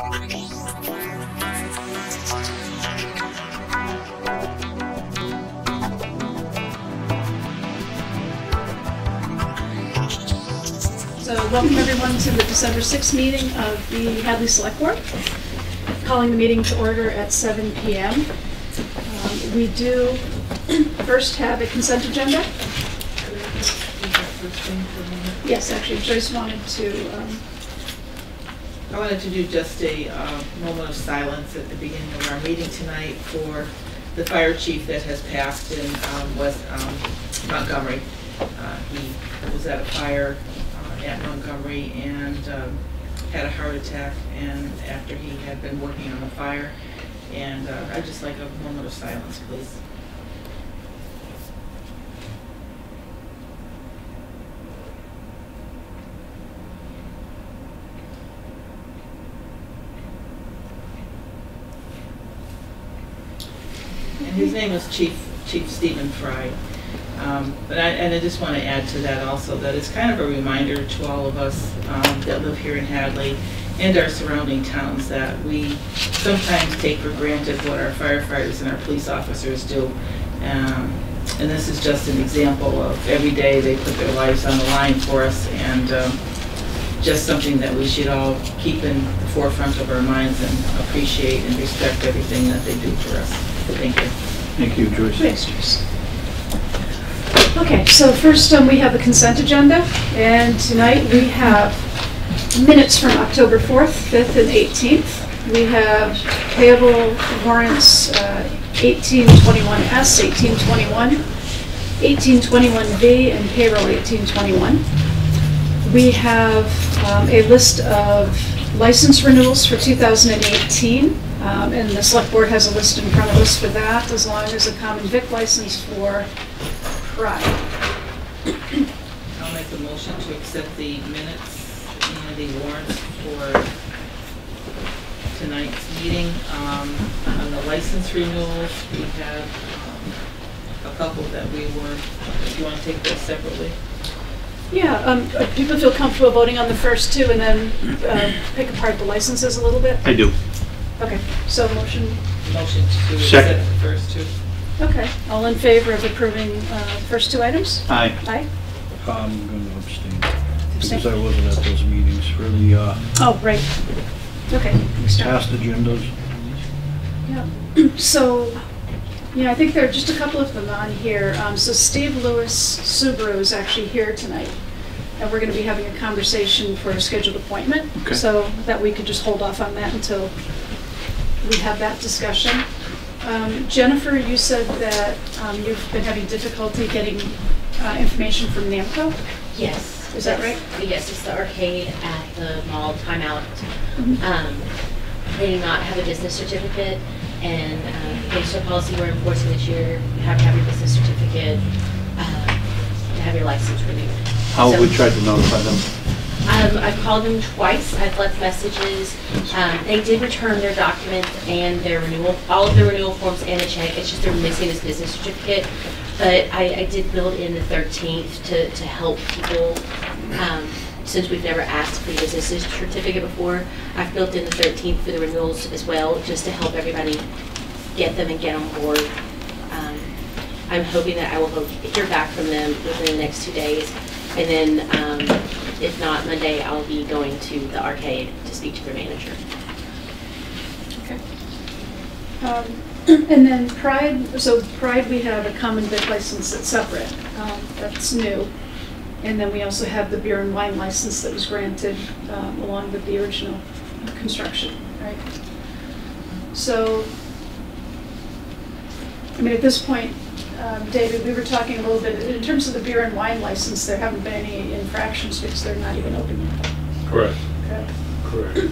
So welcome everyone to the December 6th meeting of the Hadley Select Board. Calling the meeting to order at 7 PM. Um, We do first have a consent agenda. Yes, actually Joyce wanted to, um, I wanted to do just a uh, moment of silence at the beginning of our meeting tonight for the fire chief that has passed in um, West um, Montgomery. Uh, He was at a fire uh, at Montgomery and um, had a heart attack and after he had been working on the fire. And uh, I'd just like a moment of silence, please. And his name was Chief, Chief Stephen Frye. Um, But I, and I just want to add to that also, that it's kind of a reminder to all of us um, that live here in Hadley and our surrounding towns that we sometimes take for granted what our firefighters and our police officers do. Um, And this is just an example of every day they put their lives on the line for us and um, just something that we should all keep in the forefront of our minds and appreciate and respect everything that they do for us. Thank you. Thank you, Joyce. thanks, Joyce. Okay, so first um, we have the consent agenda, and tonight we have minutes from October 4th, 5th, and 18th. We have payable warrants uh, 1821S, 1821, 1821V, and payroll 1821. We have um, a list of license renewals for 2018, um, and the select board has a list in front of us for that, as long as a common vic license for Pride. I'll make a motion to accept the minutes and the warrants for tonight's meeting. Um, On the license renewals, we have um, a couple that we were, do you want to take those separately. Yeah, um, people feel comfortable voting on the first two and then uh, pick apart the licenses a little bit? I do. Okay, so motion, Motion to Second. accept the first two. okay. All in favor of approving uh, first two items? Aye. Aye? I'm going to abstain Abstain? because I wasn't at those meetings for the uh, Oh, right. Okay. we past agendas. Yeah. So, yeah, I think there are just a couple of them on here. Um, So Steve Lewis Subaru is actually here tonight, and we're going to be having a conversation for a scheduled appointment. Okay. So that we could just hold off on that until we have that discussion. Um, Jennifer, you said that um, you've been having difficulty getting uh, information from NAMCO? Yes. Is that right? Yes, it's the arcade at the mall timeout. Mhm. Um, They do not have a business certificate, and um, based on policy we're enforcing this year, you have to have your business certificate uh, to have your license renewed. How So- we tried to notify them. Um, I've called them twice, I've left messages. Um, They did return their document and their renewal, all of their renewal forms and a check, it's just they're missing this business certificate. But I, I did build in the 13th to, to help people, um, since we've never asked for the business certificate before. I've built in the 13th for the renewals as well, just to help everybody get them and get on board. Um, I'm hoping that I will hear back from them within the next two days. And then, um, if not Monday, I'll be going to the arcade to speak to their manager. Okay. Um, And then Pride, so Pride, we have a common vic license that's separate, um, that's new. And then we also have the beer and wine license that was granted um, along with the original construction, right? So, I mean, at this point, um, David, we were talking a little bit, in terms of the beer and wine license, there haven't been any infractions because they're not even open yet. Correct, correct? correct.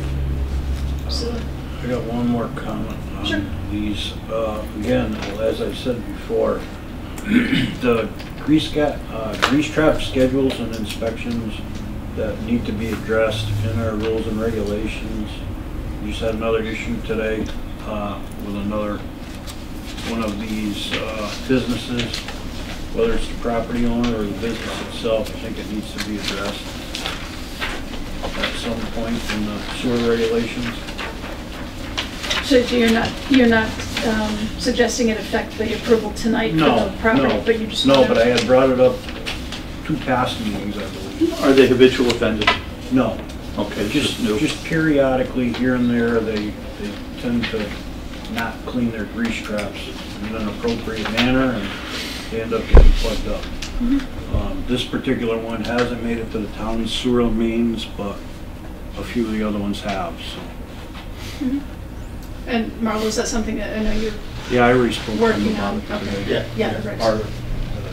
So, I got one more comment Sure. on these. Uh, Again, well, as I said before, the grease ga- uh, grease trap schedules and inspections that need to be addressed in our rules and regulations. We just had another issue today uh, with another, one of these uh, businesses, whether it's the property owner or the business itself, I think it needs to be addressed at some point in the sewer regulations. So you're not, you're not um, suggesting it affect the approval tonight for No, the property, no. but you just. No, but I had brought it up two past meetings, I believe. Are they habitual offenders? No, Okay, just, just new. just periodically here and there, they, they tend to not clean their grease traps in an appropriate manner and they end up getting plugged up. Um, This particular one hasn't made it to the town sewer mains, but a few of the other ones have, so. And Marlo, is that something that, I know you're Yeah, I already spoke working on? Okay. today. Yeah, right. Our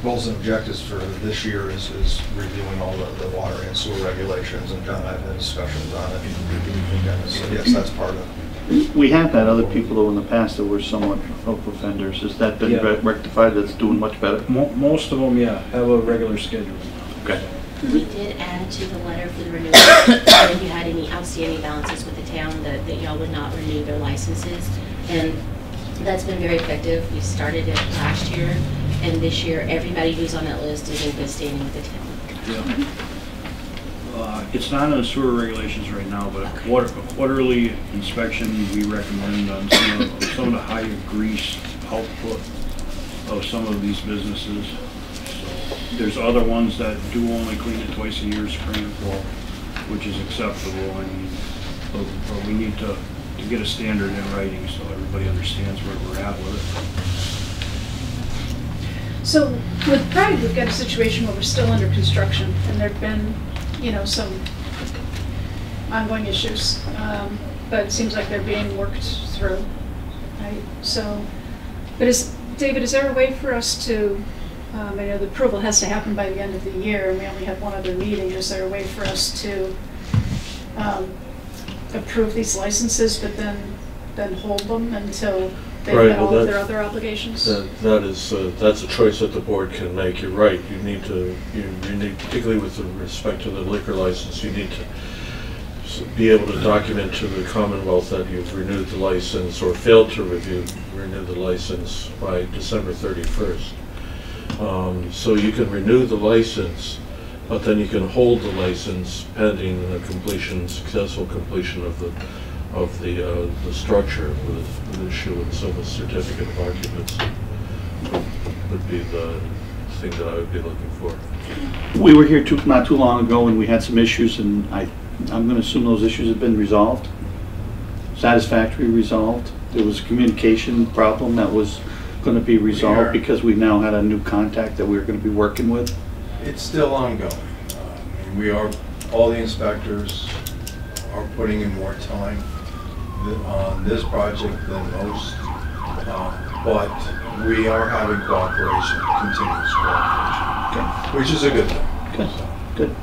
goals and objectives for this year is, is reviewing all the, the water and sewer regulations, and John, I've had discussions on it. And So yes, that's part of, We have had other people though in the past that were somewhat of offenders. Has that been Yeah. re- rectified? That's doing much better? Mo- Most of them, yeah, have a regular schedule. Okay. We did add to the letter for the renewal, that if you had any outstanding balances with the town, that, that y'all would not renew their licenses. And that's been very effective. We started it last year, and this year, everybody who's on that list is in good standing with the town. Yeah. Mm-hmm. Uh, It's not in the sewer regulations right now, but a quarter- a quarterly inspection we recommend on some of, some of the higher grease output of some of these businesses. So There's other ones that do only clean it twice a year, spring and fall, which is acceptable, I mean, but but we need to, to get a standard in writing so everybody understands where we're at with it. So with Pride, we've got a situation where we're still under construction and there've been, you know, some ongoing issues. Um, But it seems like they're being worked through. Right, so, but is, David, is there a way for us to, um, I know the approval has to happen by the end of the year and we only have one other meeting. Is there a way for us to um, approve these licenses but then, then hold them until they've Right, well, all of that- their other obligations? That, that is, uh, that's a choice that the board can make, you're right, you need to, you you need, particularly with respect to the liquor license, you need to s- be able to document to the Commonwealth that you've renewed the license or failed to review, renew the license by December thirty-first. Um, so you can renew the license, but then you can hold the license pending the completion, successful completion of the, of the, uh, the structure with, with issuance of a certificate of occupancy would- would be the thing that I would be looking for. We were here too, not too long ago and we had some issues and I, I'm gonna assume those issues have been resolved? Satisfactory resolved? There was a communication problem that was gonna be resolved are- because we now had a new contact that we were gonna be working with? it's still ongoing. Uh, We are, all the inspectors are putting in more time th- on this project than most. uh, But we are having cooperation, continuous cooperation, which is a good thing. Good, good.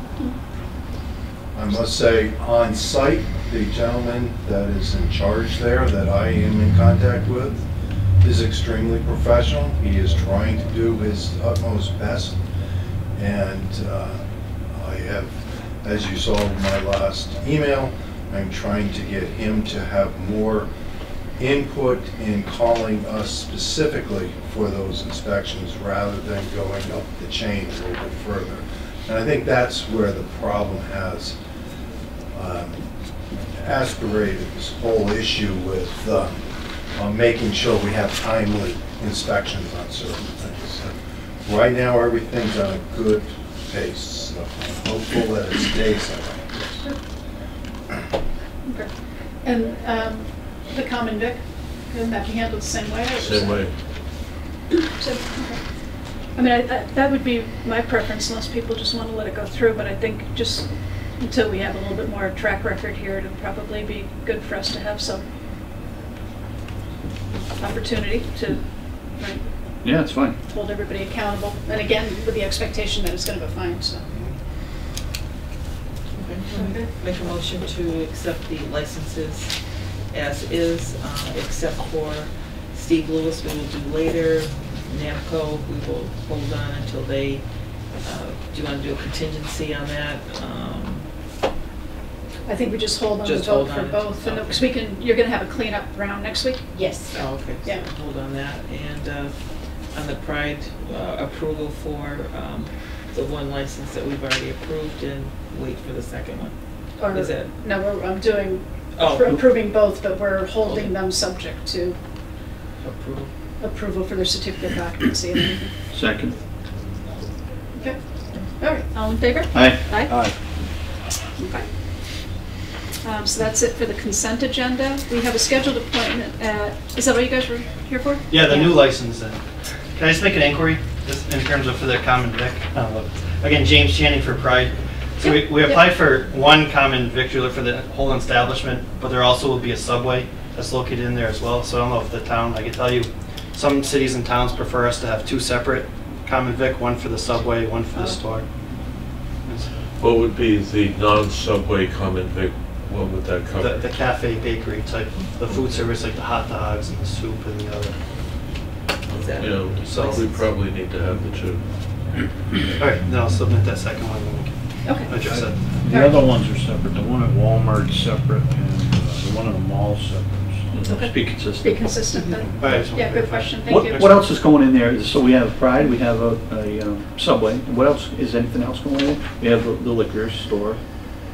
I must say, on site, the gentleman that is in charge there, that I am in contact with, is extremely professional. He is trying to do his utmost best. And uh, I have, as you saw in my last email, I'm trying to get him to have more input in calling us specifically for those inspections rather than going up the chain a little bit further. And I think that's where the problem has um, aspirated this whole issue with uh, making sure we have timely inspections on certain things. Right now, everything's on a good pace, so I'm hopeful that it stays that way. Okay. And um, the common vic, can that be handled the same way? or Same that- way. So, okay. I mean, I- I- that would be my preference unless people just want to let it go through, but I think just until we have a little bit more track record here, it'd probably be good for us to have some opportunity to right, Yeah, it's fine. hold everybody accountable. And again, with the expectation that it's going to go fine, so. Okay. Make a motion to accept the licenses as is, uh, except for Steve Lewis, we will do later. Namco, we will hold on until they, uh, do you want to do a contingency on that? Um, I think we just hold on the Just vote hold for on it. both. And Okay. because we can, you're going to have a cleanup round next week? Yes. Oh, okay, so Yeah. hold on that. And uh, on the Pride uh, approval for um, the one license that we've already approved and wait for the second one. Or- Is it? No, we're- I'm doing Oh. for approving both, but we're holding them subject to Approval. approval for their certificate of occupancy and everything. Second. Okay, all right, all in favor? Aye. Aye? Aye. Okay. Um, So that's it for the consent agenda. We have a scheduled appointment at, is that what you guys were here for? Yeah, the new license then. Can I just make an inquiry, just in terms of for the common vic? Uh, Again, James Channing for Pride. So we, we Yep, yep. applied for one common victualler for the whole establishment, but there also will be a Subway that's located in there as well. So I don't know if the town, I can tell you, some cities and towns prefer us to have two separate common vic, one for the Subway, one for the Oh. store. What would be the non-subway common vic, what would that The, cover? the cafe bakery type, the food mm-hmm. service, like the hot dogs and the soup and the other. Is that- so we probably need to have the two. All right, then I'll submit that second one, then we can Okay. address it. The other ones are separate, the one at Walmart's separate and uh, the one at the mall's separate. Okay. Be consistent. Be consistent then. All right, so- Yeah, good question, thank you. What, what else is going in there? So we have Pride, we have a, a um, Subway. What else, is anything else going in? We have the- the liquor store.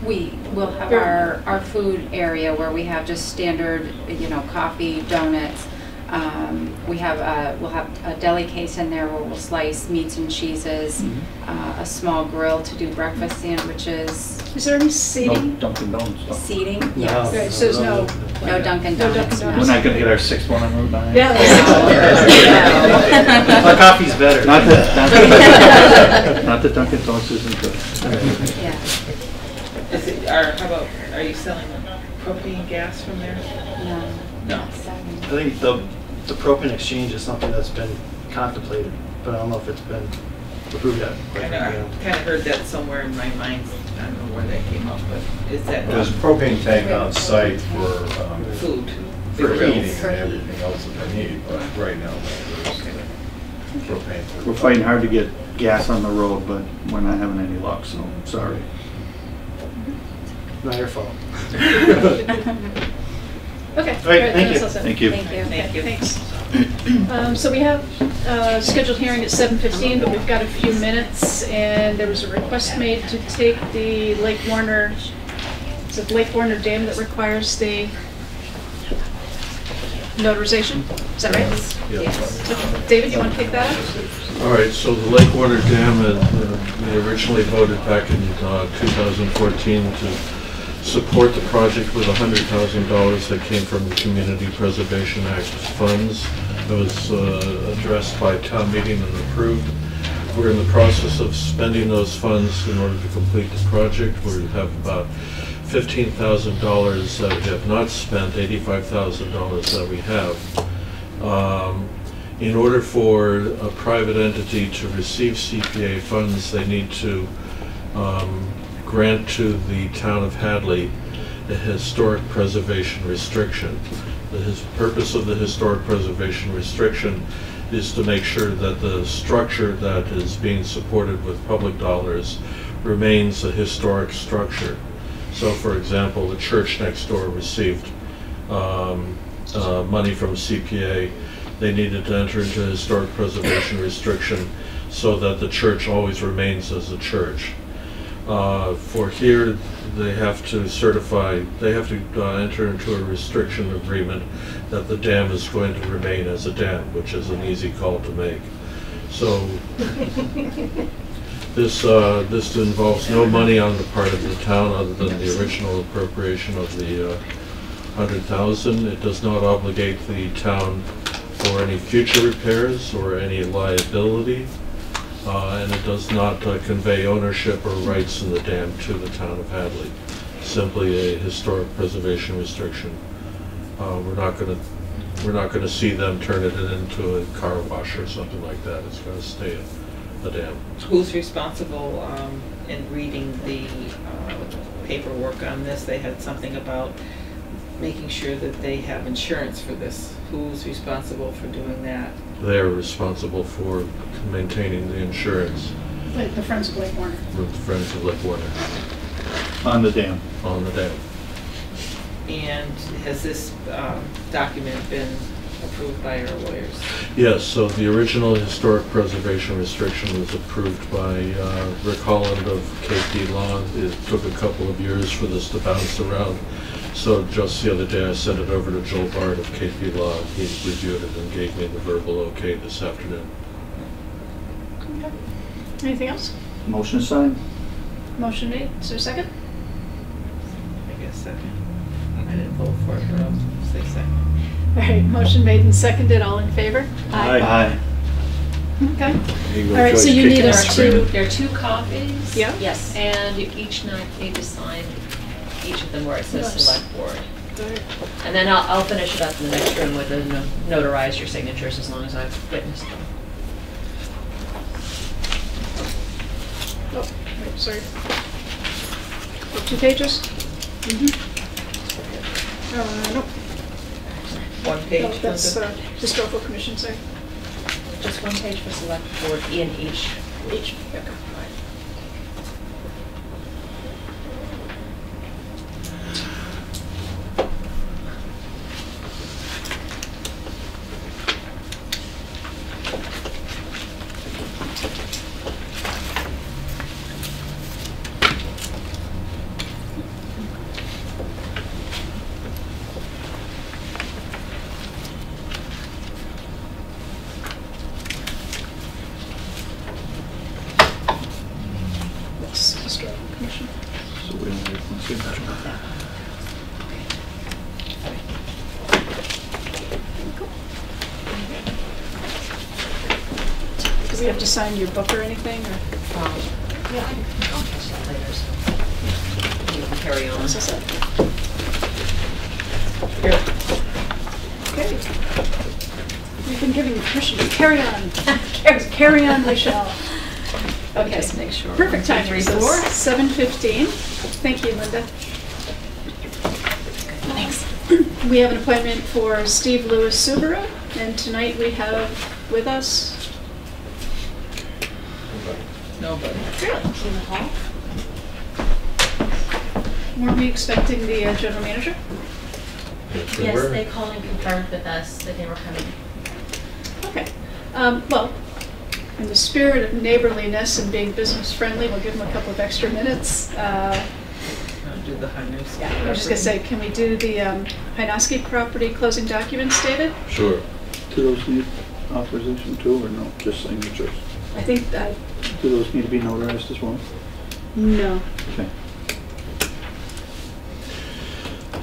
We will have our, our food area where we have just standard, you know, coffee, donuts. Um, We have, uh, we'll have a deli case in there where we'll slice meats and cheeses, uh, a small grill to do breakfast sandwiches, Is there any No seating? Dunkin' Donuts stuff. seating, No. yes. Right, so there's no, No Dunkin' No Dunkin' Donuts, no. We're not gonna get our sixth one on Route 9? yeah. Our coffee's better. Not that, not that, not that Dunkin' Donuts isn't good. Yeah. Is it, or how about, are you selling propane gas from there? No. No. I think the, the propane exchange is something that's been contemplated, but I don't know if it's been approved yet. I know, I kind of heard that somewhere in my mind, I don't know where that came up, but is that There's a propane tank on site for, um, food? for grills? heating and everything else that they need, but right now, there's propane. for- We're fighting hard to get gas on the road, but we're not having any luck, so sorry. Not your fault. Okay. All right, thank you. that's all. Thank you. Thank you. Thank you. Thanks. Um, So we have a scheduled hearing at 7:15, but we've got a few minutes, and there was a request made to take the Lake Warner, is it Lake Warner Dam that requires the notarization? Is that right? Yeah. David, you want to take that up? All right, so the Lake Warner Dam, uh, uh, we originally voted back in uh, 2014 to support the project with $100,000 that came from the Community Preservation Act funds. It was uh, addressed by town meeting and approved. We're in the process of spending those funds in order to complete the project. We have about $15,000 that we have not spent, $85,000 that we have. Um, in order for a private entity to receive CPA funds, they need to um, grant to the town of Hadley a historic preservation restriction. The his- purpose of the historic preservation restriction is to make sure that the structure that is being supported with public dollars remains a historic structure. So, for example, the church next door received um, uh, money from CPA. They needed to enter into a historic preservation restriction so that the church always remains as a church. Uh, For here, they have to certify, they have to uh, enter into a restriction agreement that the dam is going to remain as a dam, which is an easy call to make. So this, uh, this involves no money on the part of the town other than the original appropriation of the uh, hundred thousand. It does not obligate the town for any future repairs or any liability. Uh, and it does not uh, convey ownership or rights in the dam to the town of Hadley. Simply a historic preservation restriction. Uh, we're not gonna, we're not gonna see them turn it into a car wash or something like that. It's gonna stay a, a dam. Who's responsible um, in reading the uh, paperwork on this? They had something about making sure that they have insurance for this. Who's responsible for doing that? They're responsible for maintaining the insurance Like the Friends of Lake Warner. with Friends of Lake Warner On the dam. on the dam. And has this um, document been approved by our lawyers? Yes, so the original historic preservation restriction was approved by uh, Rick Holland of KP Law. It took a couple of years for this to bounce around So just the other day, I sent it over to Joel Bard of KP Law. He reviewed it and gave me the verbal okay this afternoon. Okay. Anything else? Motion signed. Motion made, is there a second? I guess second. I didn't vote for it, but I'll say second. All right, motion made and seconded, all in favor? Aye. Okay. Here you All right, so you need it us to- There are two copies. Yeah. Yes. And each night need to sign each of them where it says Nice. select board. All right. And then I'll, I'll finish it up in the next room with the no- notarize your signatures as long as I've witnessed them. Oh, wait, sorry. Oh, Two pages? Mm-hmm. Uh, nope. One page, No, that's Linda? uh, historical commission, sorry. Just one page for select board in each. Each, yeah. That's historical commission. So we don't have one signature. Do we have to sign your book or anything, or? Um, Yeah, I'll catch that later, so you can carry on. What's this at? Okay. We've been giving you permission to carry on. Carry- on, shall. Okay. Just make sure. Perfect time, three, four. seven fifteen. Thank you, Linda. Thanks. We have an appointment for Steve Lewis Subaru, and tonight we have with us Nobody. Tina Hall? Weren't we expecting the uh, general manager? Yes, we Yes, they called and confirmed with us that they were coming. Okay. Um, Well, in the spirit of neighborliness and being business friendly, we'll give them a couple of extra minutes. Uh, I'll do the Heiners. Yeah, I was just gonna say, can we do the um, Hynoski property closing documents, David? Sure. Do those need authorization too, or no, just signatures? I think, uh, Do those need to be notarized as well? no. Okay.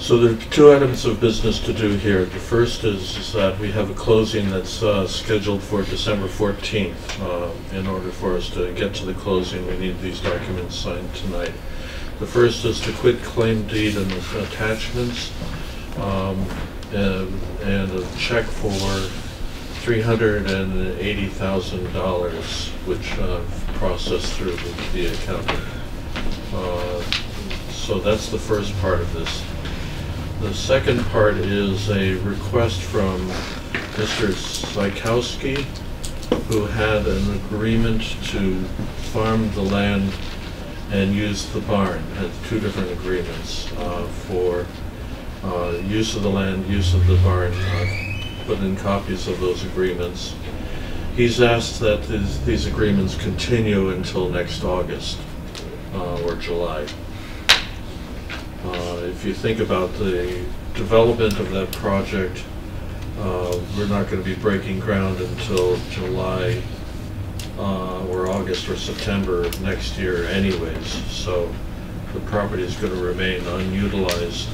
So there are two items of business to do here. The first is is that we have a closing that's uh, scheduled for December 14th. Uh, In order for us to get to the closing, we need these documents signed tonight. The first is the quit claim deed and the attachments, um, and and a check for $380,000, which uh, processed through the the accountant. Uh, So that's the first part of this. The second part is a request from Mr. Sykowski, who had an agreement to farm the land and use the barn, had two different agreements uh, for uh, use of the land, use of the barn. I've Put in copies of those agreements. He's asked that these these agreements continue until next August uh, or July. Uh, If you think about the development of that project, uh, we're not going to be breaking ground until July uh, or August or September of next year anyways. So the property is going to remain unutilized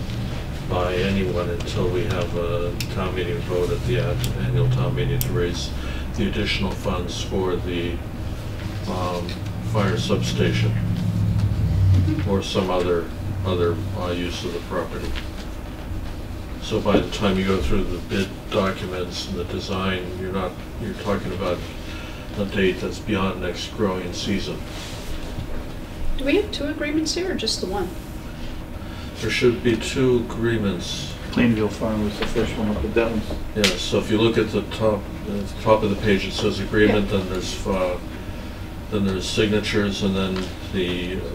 by anyone until we have a town meeting vote at the annual town meeting to raise the additional funds for the um, fire substation or some other, other uh, use of the property. So by the time you go through the bid documents and the design, you're not, you're talking about a date that's beyond next growing season. Do we have two agreements here, or just the one? There should be two agreements. Plainville Farm was the first one up at Devon's. Yeah, so if you look at the top, the top of the page, it says agreement, then there's, uh, then there's signatures, and then the, uh,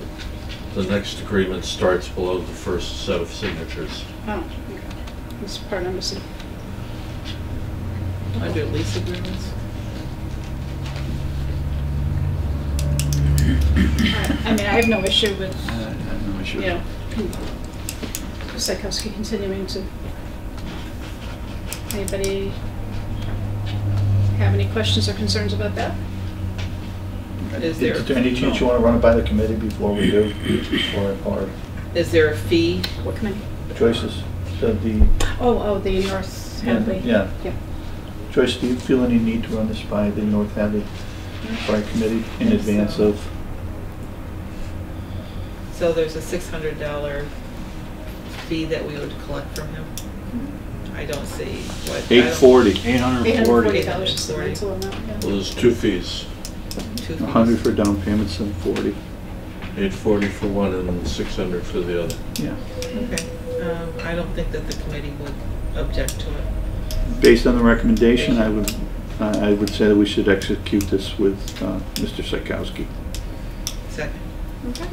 the next agreement starts below the first set of signatures. Oh, okay. This part I'm missing. Under lease agreements? I mean, I have no issue with, I have no issue. you know, Psychowski continuing to. Anybody have any questions or concerns about that? Is there- Is there any chance you want to run it by the committee before we do, or, or Is there a fee? What committee? choices? The, the, Oh, oh, the North Hadley. yeah. Yeah. Joyce, do you feel any need to run this by the North Hadley Fire Committee in advance of? So there's a six hundred dollar fee that we would collect from him? I don't see what. I don't- Eight forty. Eight hundred Eight and hundred forty. forty dollars is the rental amount, yeah. Well, there's two fees, Two A fees. hundred for down payment, seven forty. eight forty for one and six hundred for the other. Yeah. Okay, um, I don't think that the committee would object to it. Based on the recommendation, I would, I I would say that we should execute this with uh, Mr. Psychowski. Second. Okay.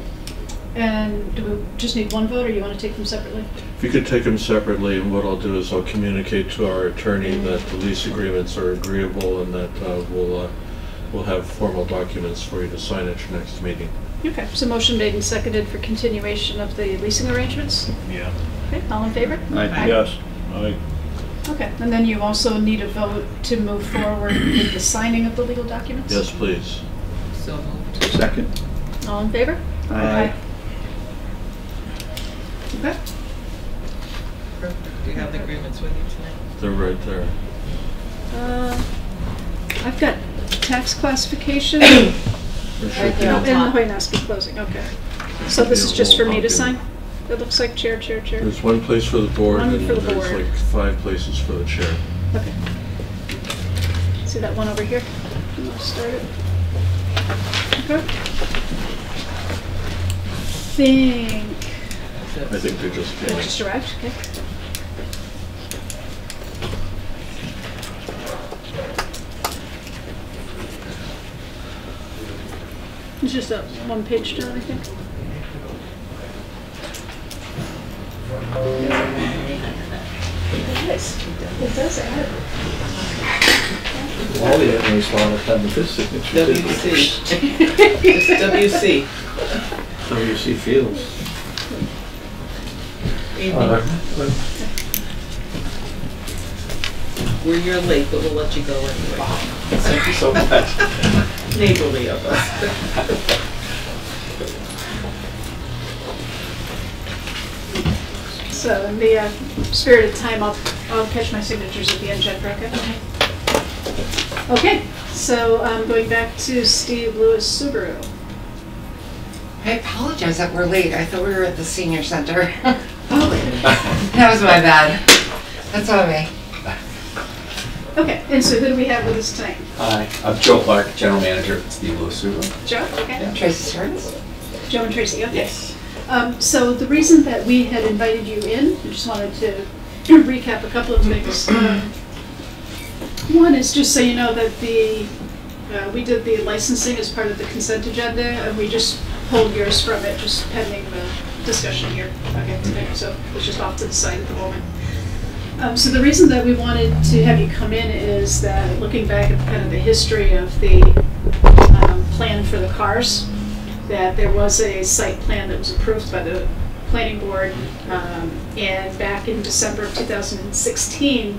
And do we just need one vote, or you want to take them separately? If you could take them separately, and what I'll do is I'll communicate to our attorney that the lease agreements are agreeable and that uh, we'll, uh, we'll have formal documents for you to sign at your next meeting. Okay, so motion made and seconded for continuation of the leasing arrangements? Yeah. Okay, all in favor? Aye. Yes. Aye. Okay, and then you also need a vote to move forward with the signing of the legal documents? Yes, please. So moved. Second. All in favor? Aye. Okay. Perfect. Do you have the agreements with you tonight? They're right there. Uh, I've got tax classification There and there. on oh, the top. Hoynoski closing, okay. So this is just for me to sign? It looks like chair, chair, chair. There's one place for the board One and for the there's board. like five places for the chair. Okay. See that one over here? You want to start it? Okay. Think, I think they just it just arrived, okay. It's just a one page down, I think. It does, it does add. Wally didn't always want to have his signature. WC. It's WC. WC Fields. Evening. We're you're late, but we'll let you go anyway. Thank you so much. Neighborly of us. So in the uh, spirit of time, I'll, I'll catch my signatures at the end, Jennifer, okay? Okay, so um, going back to Steve Lewis Subaru. I apologize that we're late. I thought we were at the senior center. oh, That was my bad. That's on me. Okay, and so who do we have with us tonight? Hi, I'm Joe Clark, General Manager at Steve Lewis Subaru. Joe, okay? Tracy Stearns? Joe and Tracy, okay. Um, So the reason that we had invited you in, I just wanted to recap a couple of things. Um, One is just so you know that the, uh, we did the licensing as part of the consent agenda, and we just pulled yours from it, just pending the discussion here. Okay, today, so it's just off to the side at the moment. Um, So the reason that we wanted to have you come in is that, looking back at kind of the history of the um, plan for the cars, that there was a site plan that was approved by the planning board, um, and back in December of 2016,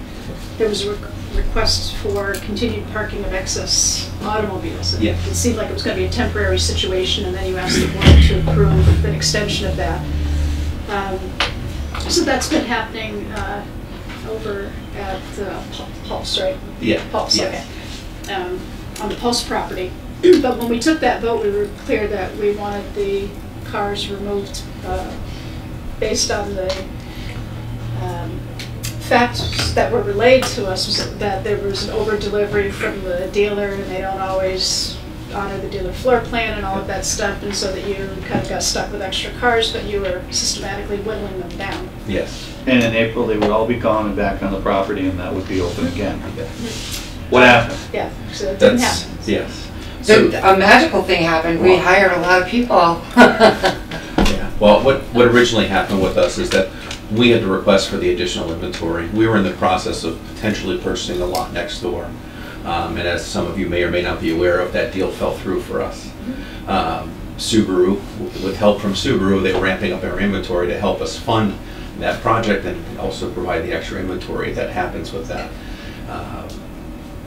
there was a re- request for continued parking of excess automobiles. And Yeah. It seemed like it was going to be a temporary situation, and then you asked the board to approve an extension of that. Um, So that's been happening uh, over at uh, Pul- Pulse, right? Yeah, Pulse, yes. okay. Um, On the Pulse property. But when we took that vote, we were clear that we wanted the cars removed uh, based on the um, facts that were relayed to us was that there was an over-delivery from the dealer and they don't always honor the dealer floor plan and all of that stuff, and so that you kind of got stuck with extra cars, but you were systematically whittling them down. Yes. And in April, they would all be gone and back on the property, and that would be open again. What happened? Yeah, so it didn't That's, happen. yes. So, The- A magical thing happened. We hired a lot of people. yeah. well, what, what originally happened with us is that we had to request for the additional inventory. We were in the process of potentially purchasing a lot next door. Um, and as some of you may or may not be aware of, that deal fell through for us. Um, Subaru, with help from Subaru, they were ramping up our inventory to help us fund that project and also provide the extra inventory that happens with that. Um,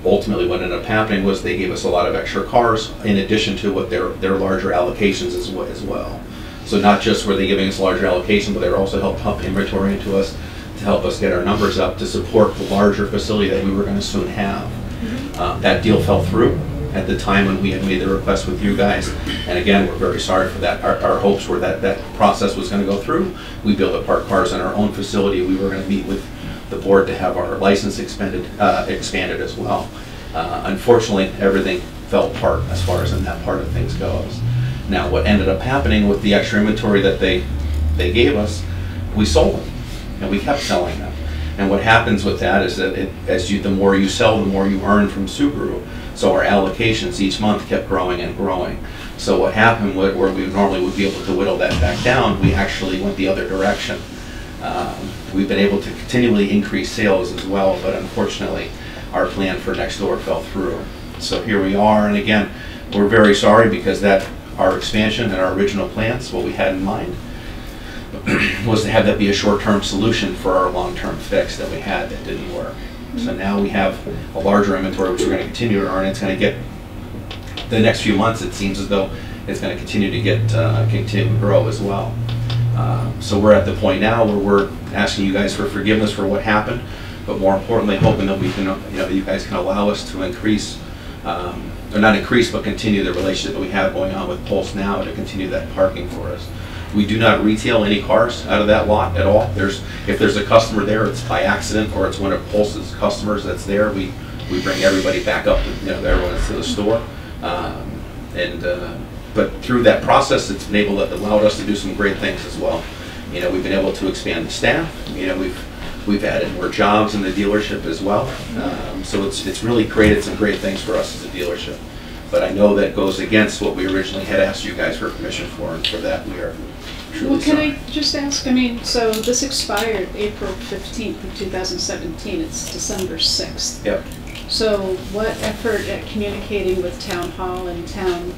Ultimately, what ended up happening was they gave us a lot of extra cars in addition to what their, their larger allocations as we- as well. So not just were they giving us larger allocation, but they were also helping pump inventory into us to help us get our numbers up to support the larger facility that we were gonna soon have. Uh, That deal fell through at the time when we had made the request with you guys. And again, we're very sorry for that. Our, our hopes were that that process was gonna go through. We built to park cars in our own facility. We were gonna meet with the board to have our license expanded, uh, expanded as well. Uh, Unfortunately, everything fell apart as far as in that part of things goes. Now, what ended up happening with the extra inventory that they, they gave us, we sold them, and we kept selling them. And what happens with that is that it, as you, the more you sell, the more you earn from Subaru. So our allocations each month kept growing and growing. So what happened, where we normally would be able to whittle that back down, we actually went the other direction. Um, We've been able to continually increase sales as well, but unfortunately, our plan for next door fell through. So here we are, and again, we're very sorry because that, our expansion and our original plans, what we had in mind, was to have that be a short-term solution for our long-term fix that we had that didn't work. So now we have a larger inventory, which we're gonna continue to earn, it's gonna get, the next few months, it seems as though it's gonna continue to get, uh, continue to grow as well. Uh, So we're at the point now where we're asking you guys for forgiveness for what happened, but more importantly, hoping that we can, you know, you guys can allow us to increase, um, or not increase, but continue the relationship that we have going on with Pulse now to continue that parking for us. We do not retail any cars out of that lot at all. There's, if there's a customer there, it's by accident, or it's one of Pulse's customers that's there, we, we bring everybody back up, to, you know, everyone to the store. Um, And, uh, but through that process, it's been able, to allowed us to do some great things as well. You know, we've been able to expand the staff, you know, we've, we've added more jobs in the dealership as well. Um, So it's, it's really created some great things for us as a dealership. But I know that goes against what we originally had asked you guys for permission for, and for that, we are Well, can sorry. I just ask, I mean, so this expired April 15th of 2017, it's December 6th. Yep. So what effort at communicating with town hall and town,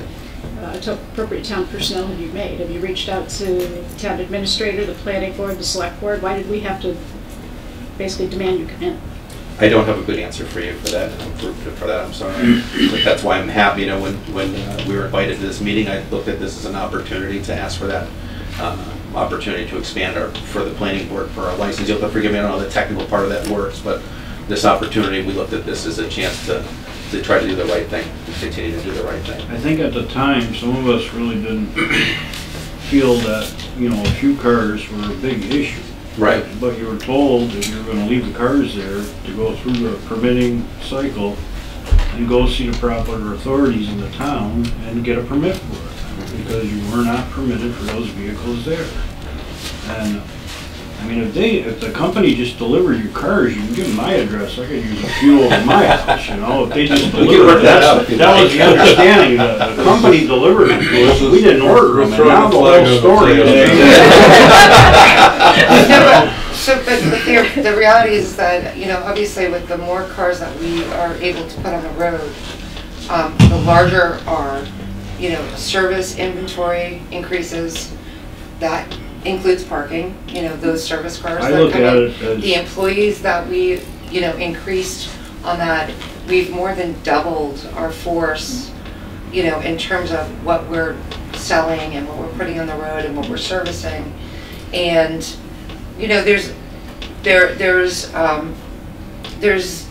uh, to appropriate town personnel have you made? Have you reached out to the town administrator, the planning board, the select board? Why did we have to basically demand you come in? I don't have a good answer for you for that, for, for that, I'm sorry. But that's why I'm happy, you know, when, when uh, we were invited to this meeting, I looked at this as an opportunity to ask for that, uh, opportunity to expand our, for the planning board, for our license. You'll forgive me, I don't know how the technical part of that works, but this opportunity, we looked at this as a chance to, to try to do the right thing, to continue to do the right thing. I think at the time, some of us really didn't feel that, you know, a few cars were a big issue. Right. But you were told that you were gonna leave the cars there to go through the permitting cycle and go see the proper authorities in the town and get a permit for it, because you were not permitted for those vehicles there. And, I mean, if they, if the company just delivered your cars, you can give them my address, I could use a fuel in my house, you know, if they just delivered, work that that's, that was the understanding, the, the company delivered them to us, we didn't order them, and now the whole story is. No, but- So, but but the, the reality is that, you know, obviously with the more cars that we are able to put on the road, um, the larger our, you know, service inventory increases. That includes parking, you know, those service cars I that look come at in. it as- The employees that we, you know, increased on that, we've more than doubled our force, you know, in terms of what we're selling and what we're putting on the road and what we're servicing. And, you know, there's, there, there's, um, there's,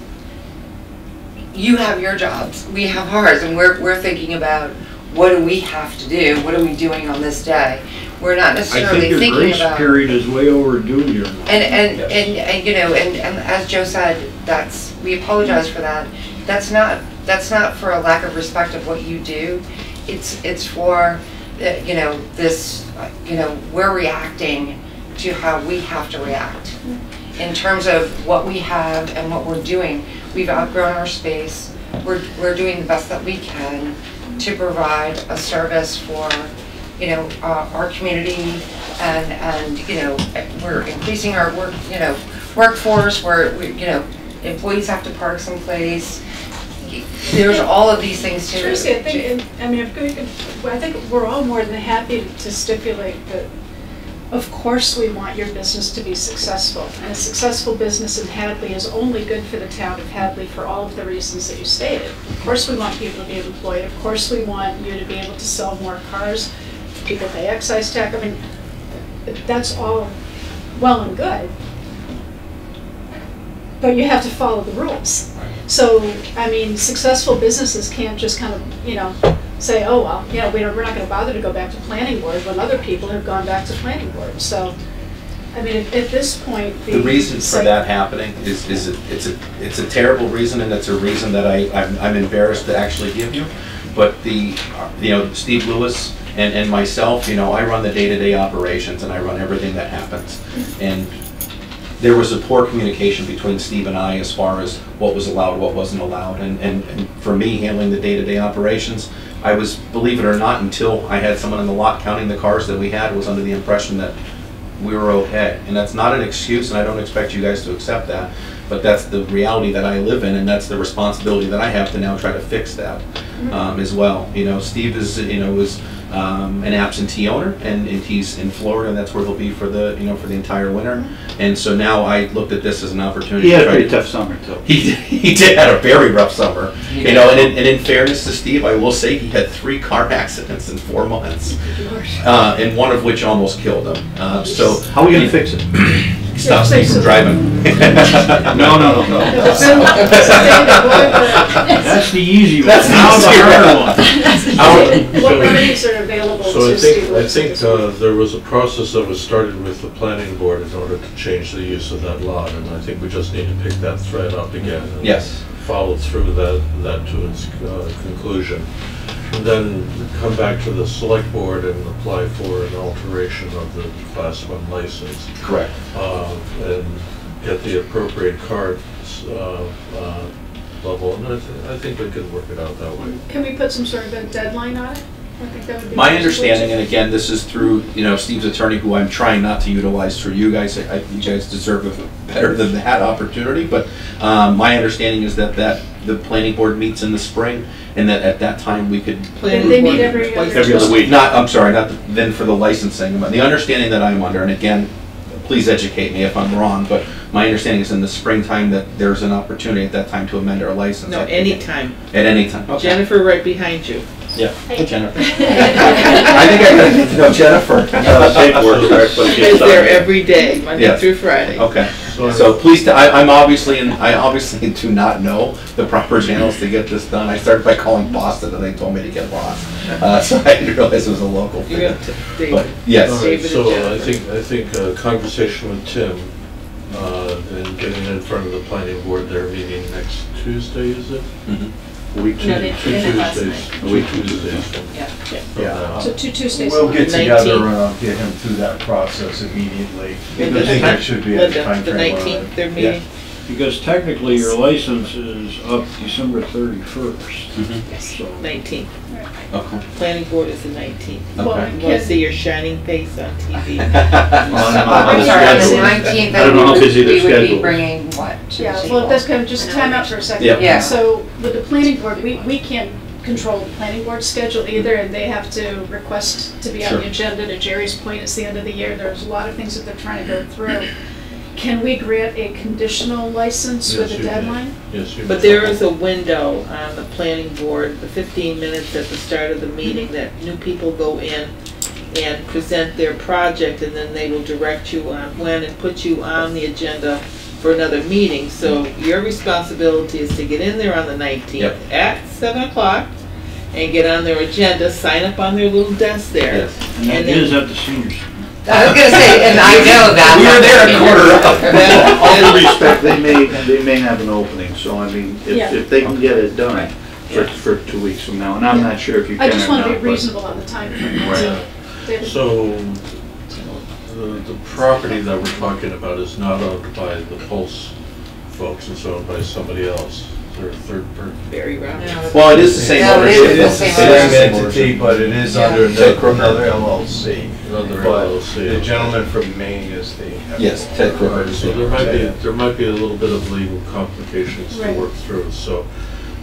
you have your jobs, we have ours, and we're, we're thinking about, what do we have to do? What are we doing on this day? We're not necessarily I necessarily think your thinking grace about. period is way overdue here. And, and, Yes. and, and, you know, and, and as Joe said, that's, we apologize for that. That's not, that's not for a lack of respect of what you do. It's, it's for, uh, you know, this, uh, you know, we're reacting to how we have to react. In terms of what we have and what we're doing. We've outgrown our space. We're, we're doing the best that we can to provide a service for, you know, uh, our community and, and, you know, we're increasing our work, you know, workforce, where, we- you know, employees have to park someplace. There's all of these things too. Tracy, I think, and- I mean, we could, I think we're all more than happy to stipulate that of course we want your business to be successful. And a successful business in Hadley is only good for the town of Hadley for all of the reasons that you stated. Of course we want people to be employed, of course we want you to be able to sell more cars, people pay excise tax, I mean, that's all well and good. But you have to follow the rules. So, I mean, successful businesses can't just kind of, you know, say, oh, well, yeah, we don't, we're not gonna bother to go back to planning board when other people have gone back to planning board. So, I mean, at, at this point, the. The reason for that happening is, is it- it's a, it's a terrible reason, and it's a reason that I, I'm I'm embarrassed to actually give you. But the, you know, Steve Lewis and, and myself, you know, I run the day-to-day operations and I run everything that happens. And there was a poor communication between Steve and I as far as what was allowed, what wasn't allowed. And, and, and for me, handling the day-to-day operations, I was, believe it or not, until I had someone in the lot counting the cars that we had, was under the impression that we were okay. And that's not an excuse, and I don't expect you guys to accept that, but that's the reality that I live in, and that's the responsibility that I have to now try to fix that um, as well. You know, Steve is, you know, was um, an absentee owner, and, and he's in Florida, and that's where he'll be for the, you know, for the entire winter. And so now I looked at this as an opportunity. He had to a pretty to- tough summer too. he, he did had a very rough summer, you know, and in, and in fairness to Steve, I will say he had three car accidents in four months, uh, and one of which almost killed him. Uh, so How are we gonna fix it? stops me from driving. No, no, no, no. That's the easy one. That's the Now easy the one. What remedies are available So I to think, I Lewis think uh, there was a process that was started with the planning board in order to change the use of that lot, and I think we just need to pick that thread up again. and Yes. Follow through that, that to its uh, conclusion. And then come back to the select board and apply for an alteration of the class one license. Correct. uh, and get the appropriate cards uh, uh, level, and I thi- I think we could work it out that way. Can we put some sort of a deadline on it? I think that would be. My understanding, and again, this is through, you know, Steve's attorney, who I'm trying not to utilize for you guys. I- You guys deserve a better than that opportunity, but um, my understanding is that that, the planning board meets in the spring, and that at that time we could. They they meet every other. Every other week. Not, I'm sorry, not then for the licensing, but the understanding that I'm under, and again, please educate me if I'm wrong, but my understanding is in the springtime that there's an opportunity at that time to amend our license. No, anytime. At any time. Okay. Jennifer right behind you. Yeah, Jennifer. I think I gotta get to know Jennifer. Uh, Paperwork starts, but it gets Is there done. every day, Monday Yeah. through Friday. Okay, so please, t- I, I'm obviously, in- I obviously do not know the proper channels to get this done. I started by calling Boston and they told me to get lost. Uh, so I didn't realize it was a local You thing. got to, But, David. yes. All right, David and so I Jennifer. think, I think a conversation with Tim, uh, and getting in front of the planning board, their meeting next Tuesday, is it? Mhm. Week Two two. No, they- two they met last Tuesdays, night. two Week. Tuesdays Yeah. Yeah. So two Tuesdays. We'll get 19th. together, uh, get him through that process immediately. I Linda, think there should be a Linda, the timeframe on nineteenth, it. their meeting. Because technically your license is up December thirty-first, Mhm. so. Nineteenth. Okay. Planning board is the nineteenth. Well, Okay. You wanna see your shining face on TV? On- on I'm the sorry, on the schedule. nineteenth, I don't know how busy their we would be is. bringing what to Yeah, well, table? that's kind of, just time out for a second. Yeah. Yeah. So with the planning board, we, we can't control the planning board schedule either, and they have to request to be on the agenda. To Gerry's point, it's the end of the year, there's a lot of things that they're trying to go through. Can we grant a conditional license with Yes, a you may. deadline? Yes, you But there is a window on the planning board, the fifteen minutes at the start of the meeting, that new people go in and present their project, and then they will direct you on when and put you on the agenda for another meeting. So your responsibility is to get in there on the nineteenth Yep. at seven o'clock and get on their agenda, sign up on their little desk there. Yes. And that And then- is at the senior center. I was gonna say, and I know that. We were there a quarter up. Well, All due respect, they may, they may have an opening, so I mean, if, Yeah. if they can get it done for, for two weeks from now, and I'm not sure if you can I or just want to be but- reasonable on the timeframe. So, David? So, the, the property that we're talking about is not owned by the Pulse folks, it's owned by somebody else, they're a third party. Very round. Well, it is the same Yeah, it is ownership. It is the same same entity, but it is Yeah. under Ted Crooker. another LLC. Another But LLC. the gentleman from Maine is the. Yes, Ted Crooker. So there might be, there might be a little bit of legal complications to Right. work through, so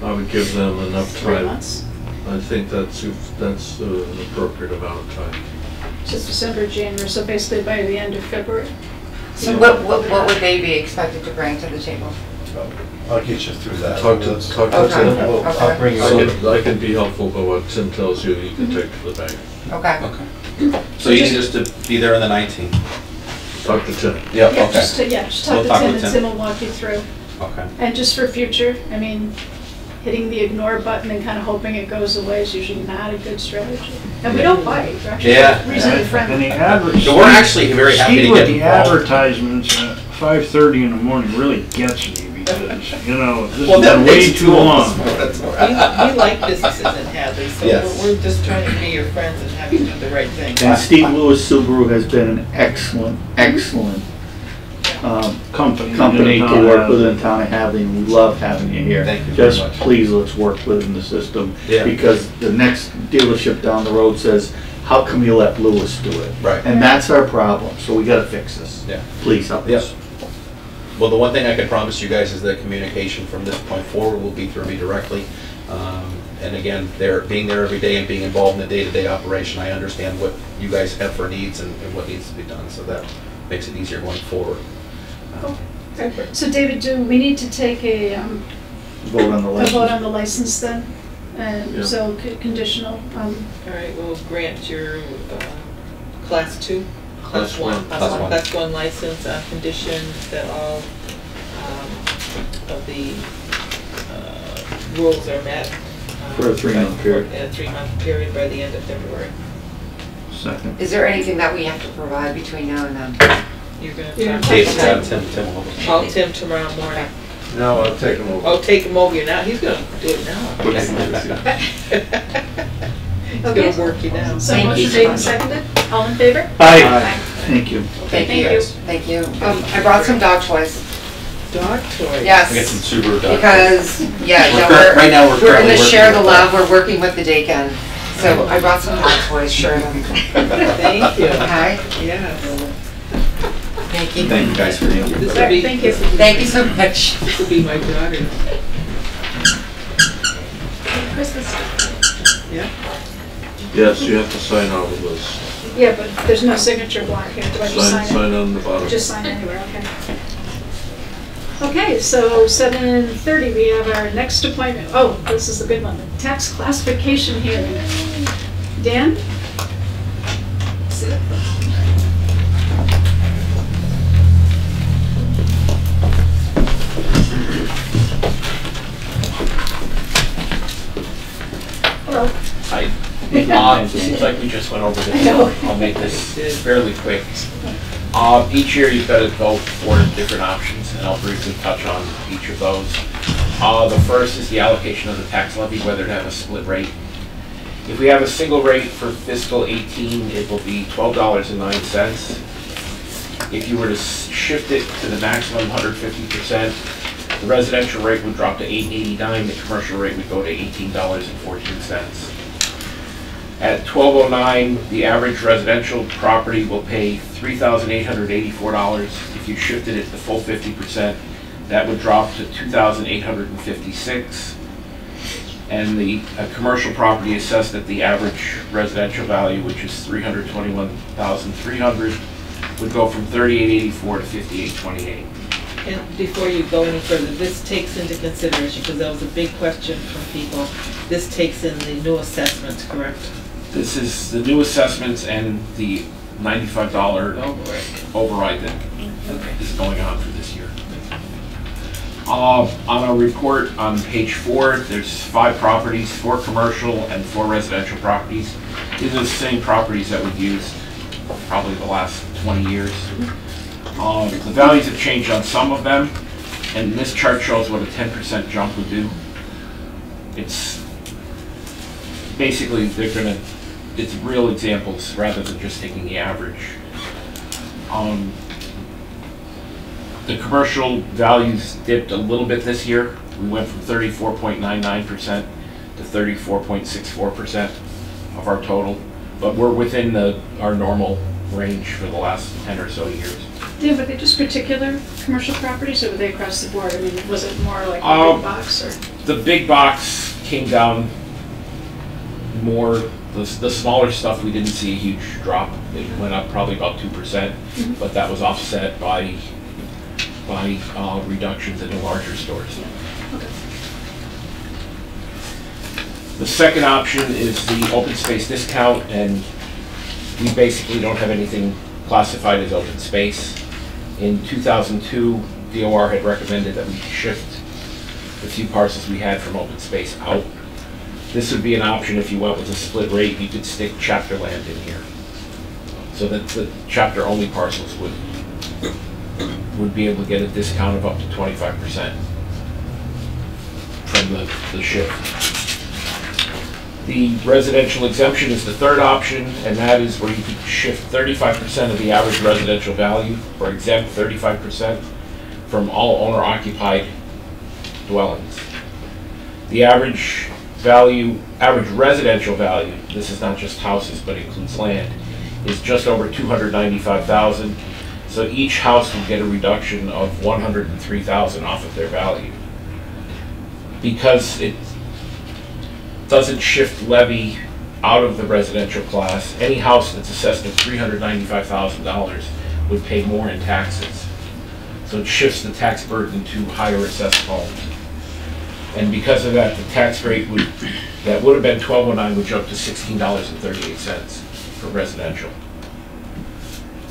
I would give them enough Three time. months? I think that's, that's uh, an appropriate amount of time. So it's December, January, so basically by the end of February. So what, what, what would they be expected to bring to the table? I'll get you through that. Talk to, talk to Okay. Tim. Well, Okay. I'll bring you. I can, I can be helpful, but what Tim tells you, you can take to the bank. Okay. Okay. So you need us to be there on the 19th? Talk to Tim. Yep, Yeah, okay. just, to- yeah, just We'll talk to talk Tim with and Tim. Tim will walk you through. Okay. And just for future, I mean, hitting the ignore button and kind of hoping it goes away is usually not a good strategy. And we don't bite, we're actually Yeah. reasonably And friendly. the adver- So we're actually very happy to Steve, get with the involved. advertisements at five thirty in the morning really gets me because, you know, this Well, has that been way too two long. us. That's We, we like businesses in Hadley, so Yes. we're, we're just trying to be your friends and have you do the right thing. And Steve Lewis Subaru has been an excellent, excellent um, Company. company to town work with in town of Hadley, and we love having you here. Thank you very Just much. please, let's work within the system. Yeah. Because the next dealership down the road says, how come you let Lewis do it? Right. And that's our problem, so we gotta fix this. Yeah. Please help Yep. us. Well, the one thing I can promise you guys is that communication from this point forward will be through me directly. Um, And again, there, being there every day and being involved in the day-to-day operation, I understand what you guys have for needs and and what needs to be done, so that makes it easier going forward. Um, So David, do we need to take a, um, Vote on the a vote license. on the license then? And Yeah. so c- conditional, um, All right, we'll grant your, uh, class two? Class one. Class Class one, one. class one license on condition that all, um, of the, uh, rules are met. um, For a three-month period. In a three-month period by the end of February. Second. Is there anything that we have to provide between now and then? You're gonna You're talk gonna Dave, to Tim, Tim. Tim, Tim Call Tim tomorrow morning. No, I'll take him over. Oh, take him over, you're not, he's gonna do it now. He's Okay. gonna work you down. so Thank you motion so made and much. seconded, all in favor? Aye. Thank you. Thank Thank you. you. Thank you. Um, I brought some dog toys. Dog toys. Yes. We got some Subaru dogs. Because, yeah, We're no, cur- right now, we're we're, we're currently gonna share the with love, we're working with the Dakin. So I brought some dog toys, share them. Thank you. Okay? Yes. Thank you. Thank you guys for the This would be, Thank you. this Thank you so much. This would be my daughter. Christmas. Yeah. Yes, you have to sign all of this. Yeah, but there's no signature block here, do I just Sign, sign it? sign on the bottom. Just sign anywhere, okay. Okay, so seven thirty, we have our next appointment. Oh, this is the good one, the tax classification hearing. Dan? Hello. Uh, It seems like we just went over this. I'll make this fairly quick. Uh, Each year, you've got to vote for different options, and I'll briefly touch on each of those. Uh, The first is the allocation of the tax levy, whether to have a split rate. If we have a single rate for fiscal 18, it will be $12.09. If you were to shift it to the maximum 150%, the residential rate would drop to $8.89, the commercial rate would go to $18.14. At 1209, the average residential property will pay $3,884. If you shifted it to full 50%, that would drop to 2,856. And the uh, commercial property assessed at the average residential value, which is 321,300, would go from 3884 to 5828. And before you go any further, this takes into consideration, because that was a big question from people, this takes in the new assessments, correct? This is the new assessments and the $95 Override. override that Okay. is going on for this year. Uh, On our report on page four, there's five properties, four commercial and four residential properties. These are the same properties that we've used probably the last 20 years. Um, The values have changed on some of them, and this chart shows what a 10% jump would do. It's, basically, they're gonna, it's real examples rather than just taking the average. Um, The commercial values dipped a little bit this year. We went from thirty-four point nine nine percent to thirty-four point six four percent of our total. But we're within the, our normal range for the last ten or so years. Dan, were they just particular commercial properties or were they across the board? I mean, was it more like a Um, big box or? The big box came down more The, the smaller stuff, we didn't see a huge drop. It went up probably about two percent, but that was offset by, by, uh, reductions in the larger stores. The second option is the open space discount, and we basically don't have anything classified as open space. In 2002, DOR had recommended that we shift the few parcels we had from open space out. This would be an option if you went with a split rate, you could stick chapter land in here. So that the chapter-only parcels would, would be able to get a discount of up to 25% from the, the shift. The residential exemption is the third option, and that is where you could shift thirty-five percent of the average residential value, or exempt thirty-five percent from all owner-occupied dwellings. The average value, average residential value, this is not just houses, but includes land, is just over two hundred ninety-five thousand. So each house would get a reduction of one hundred and three thousand off of their value. Because it doesn't shift levy out of the residential class, any house that's assessed at three hundred ninety-five thousand dollars would pay more in taxes. So it shifts the tax burden to higher assessed homes. And because of that, the tax rate would, that would have been twelve oh nine would jump to sixteen dollars and thirty-eight cents for residential.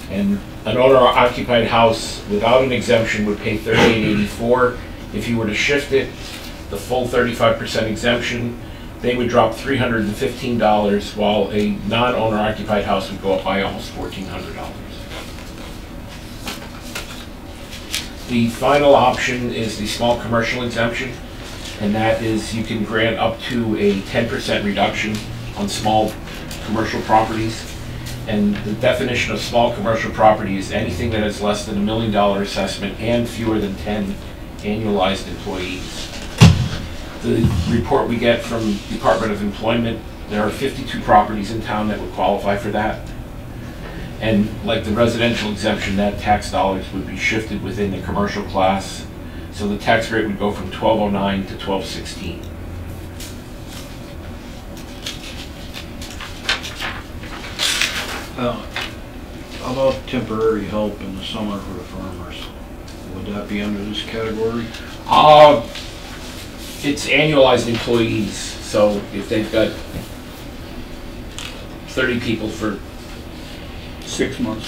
And an owner occupied house without an exemption would pay thirty-eight eighty-four. If you were to shift it, the full thirty-five percent exemption, they would drop three hundred and fifteen dollars, while a non-owner occupied house would go up by almost fourteen hundred dollars. The final option is the small commercial exemption, and that is you can grant up to a ten percent reduction on small commercial properties. And the definition of small commercial property is anything that is less than a million dollar assessment and fewer than ten annualized employees. The report we get from Department of Employment, there are 52 properties in town that would qualify for that. And like the residential exemption, that tax dollars would be shifted within the commercial class. So the tax rate would go from 1209 to 1216. Uh, How about temporary help in the summer for the farmers? Would that be under this category? Uh, it's annualized employees, so if they've got 30 people for Six months.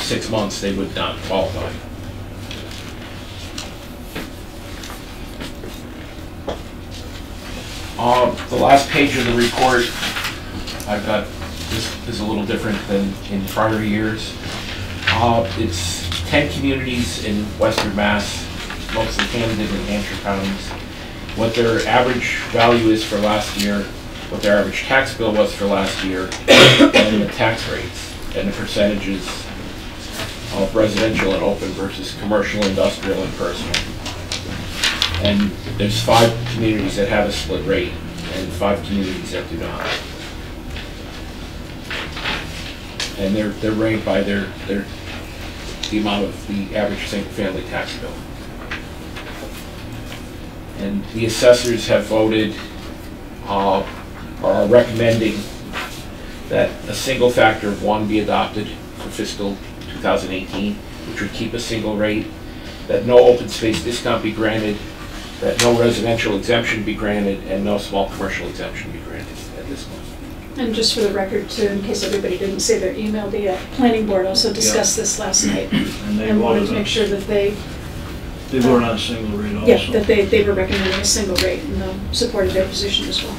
six months, they would not qualify. Uh, the last page of the report, I've got, this is a little different than in prior years. Uh, it's ten communities in western Mass, mostly Hampden and Hampshire counties. What their average value is for last year, what their average tax bill was for last year, and the tax rates, and the percentages of residential and open versus commercial, industrial, and personal. And there's five communities that have a split rate, five communities that do not. And they're, they're ranked by their, their, the amount of the average single-family tax bill. And the assessors have voted, uh, or are recommending that a single factor of one be adopted for fiscal 2018, which would keep a single rate, that no open space discount be granted, that no residential exemption be granted, and no small commercial exemption be granted at this point. And just for the record, too, in case everybody didn't see their email, the uh, planning board also discussed this last night And they and wanted to voted, make sure that they, they voted on a single rate also. yeah, that they, they were recommending a single rate and um, supported their position as well.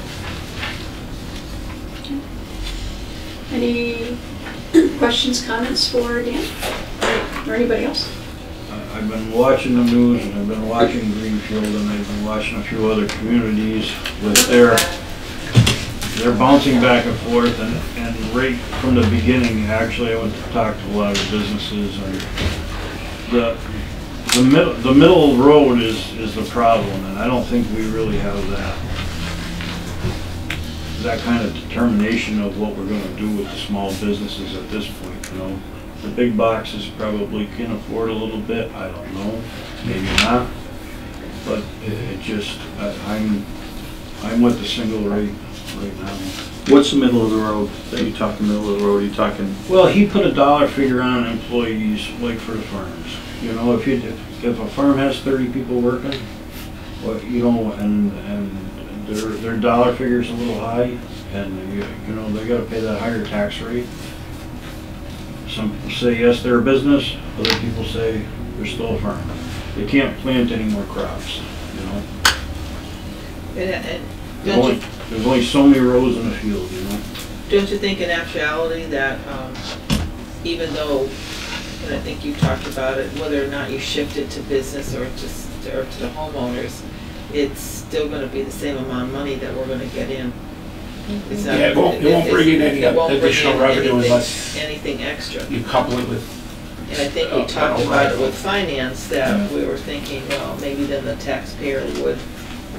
Any questions, comments for Dan? Or anybody else? I've been watching the news and I've been watching Greenfield and I've been watching a few other communities with their, they're bouncing back and forth and, and right from the beginning, actually, I went to talk to a lot of businesses and the, the middle, the middle road is, is the problem and I don't think we really have that. That kind of determination of what we're gonna do with the small businesses at this point, you know? The big boxes probably can afford a little bit, I don't know, maybe not. But it, it just, I- I'm, I'm with the single rate right now. What's the middle of the road? That you talking middle of the road, you talking, Well, he put a dollar figure on employees, like for the farms. You know, if you, if a farm has thirty people working, well, you know, and, and their, their dollar figure's a little high, and you, you know, they gotta pay that higher tax rate. Some people say, yes, they're a business, other people say they're still a farm. They can't plant any more crops, you know? And, and There's don't only, you, there's only so many rows in a field, you know? don't you think in actuality that, um, even though, and I think you talked about it, whether or not you shift it to business or just, or to the homeowners, it's still gonna be the same amount of money that we're gonna get in. It's not- Yeah, it won't- it won't bring in any it won't bring additional in revenue anything- unless- Anything extra. You couple it with, And I think Uh, we talked uh, about it with finance, that we were thinking, well, maybe then the taxpayer would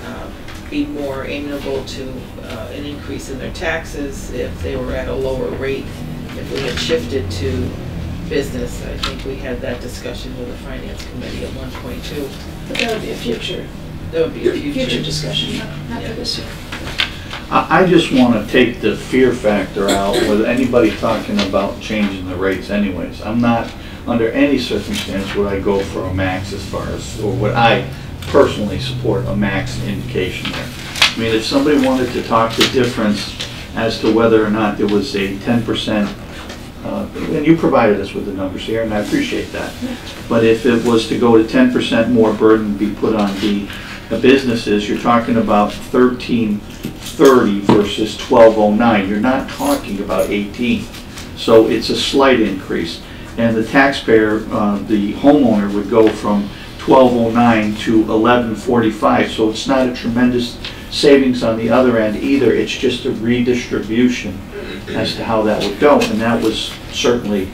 uh, be more amenable to uh, an increase in their taxes if they were at a lower rate. If we had shifted to business, I think we had that discussion with the finance committee at one point too. But that would be a future, That would be a future future. discussion, not, not for this year. I, I just wanna take the fear factor out with anybody talking about changing the rates anyways. I'm not, under any circumstance would I go for a max as far as, or would I personally support a max indication there. I mean, if somebody wanted to talk the difference as to whether or not there was a ten percent, uh, and you provided us with the numbers here, and I appreciate that. But if it was to go to ten percent more burden be put on the, the businesses, you're talking about thirteen thirty versus twelve oh nine. You're not talking about eighteen. So it's a slight increase. And the taxpayer, uh, the homeowner would go from twelve oh nine to eleven forty-five. So it's not a tremendous savings on the other end either. It's just a redistribution as to how that would go. And that was certainly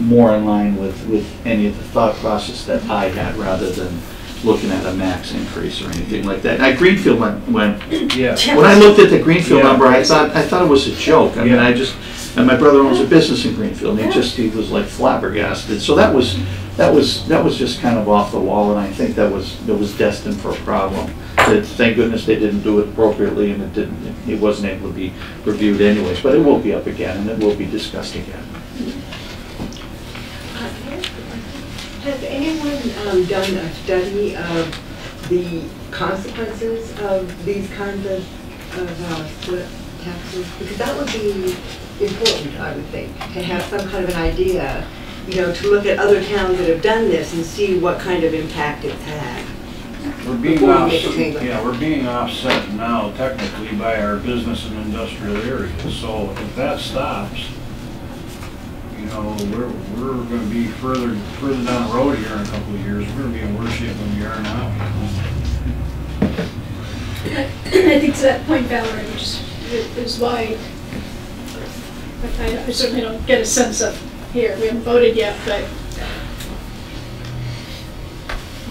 more in line with, with any of the thought process that I had rather than looking at a max increase or anything like that. Now, Greenfield went, went Yeah. when I looked at the Greenfield Yeah. number, I thought, I thought it was a joke. I mean, Yeah. I just, and my brother owns a business in Greenfield, and he just, he was like flabbergasted. So that was, that was, that was just kind of off the wall, and I think that was, that was destined for a problem. That thank goodness they didn't do it appropriately, and it didn't, it wasn't able to be reviewed anyways, but it will be up again, and it will be discussed again. Has anyone um, done a study of the consequences of these kinds of, of uh, split taxes? Because that would be important, I would think, to have some kind of an idea, you know, to look at other towns that have done this and see what kind of impact it's had. We're being offset, make a change like yeah, we're being offset now technically by our business and industrial areas. So if that stops, you know, we're, we're gonna be further, further down the road here in a couple of years. We're gonna be in worse shape than we are now. I think to that point, Valerie, which is- is why I I certainly don't get a sense of, here, we haven't voted yet, but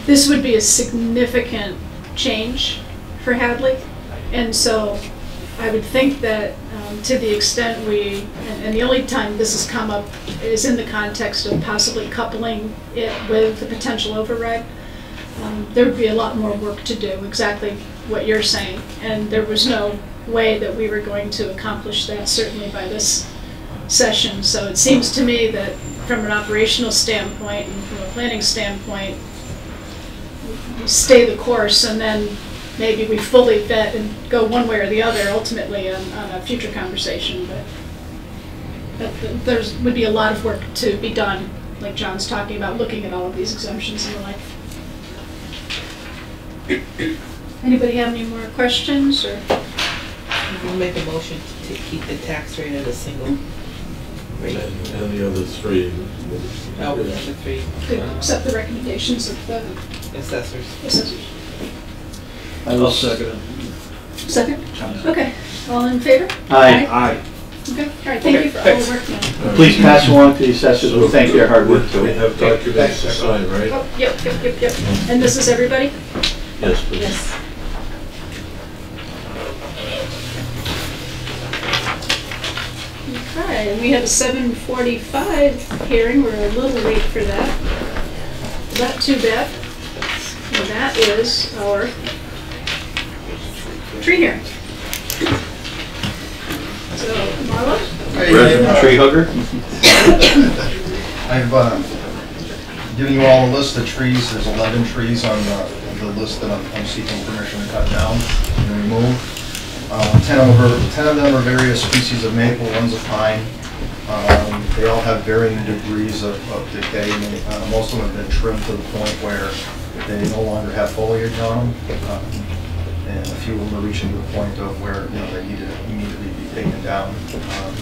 this would be a significant change for Hadley. And so I would think that to the extent we, and and the only time this has come up is in the context of possibly coupling it with the potential override um, there would be a lot more work to do, exactly what you're saying. And there was no way that we were going to accomplish that, certainly by this session. So it seems to me that from an operational standpoint and from a planning standpoint, stay the course and then maybe we fully vet and go one way or the other ultimately on, on a future conversation. But but th- there's, would be a lot of work to be done, like John's talking about, looking at all of these exemptions and the like. Anybody have any more questions, or? We'll make a motion to keep the tax rate at a single rate. And and the other three. Oh, the other three to accept the recommendations of the assessors. assessors. I'll second it. Second? Okay, all in favor? Aye. Aye. Okay, all right, thank you for all the work now. Please pass along to the assessors, we thank their hard work We too. have documents to sign, right? Oh, yep, yep, yep, yep. And this is everybody? Yes, please. Yes. Okay, and we have a seven forty-five hearing, we're a little late for that. Not too bad. And that is our tree hearing. So, Marla? Resident tree hugger? I've uh, given you all a list of trees, there's 11 trees on the the list that I'm I'm seeking permission to cut down and remove. Uh, 10 of them, 10 of them are various species of maple, one's a pine. Um, They all have varying degrees of of decay, and uh, most of them have been trimmed to the point where they no longer have foliage on them. Um, And a few of them are reaching to the point of where, you know, they need to immediately be taken down. Um,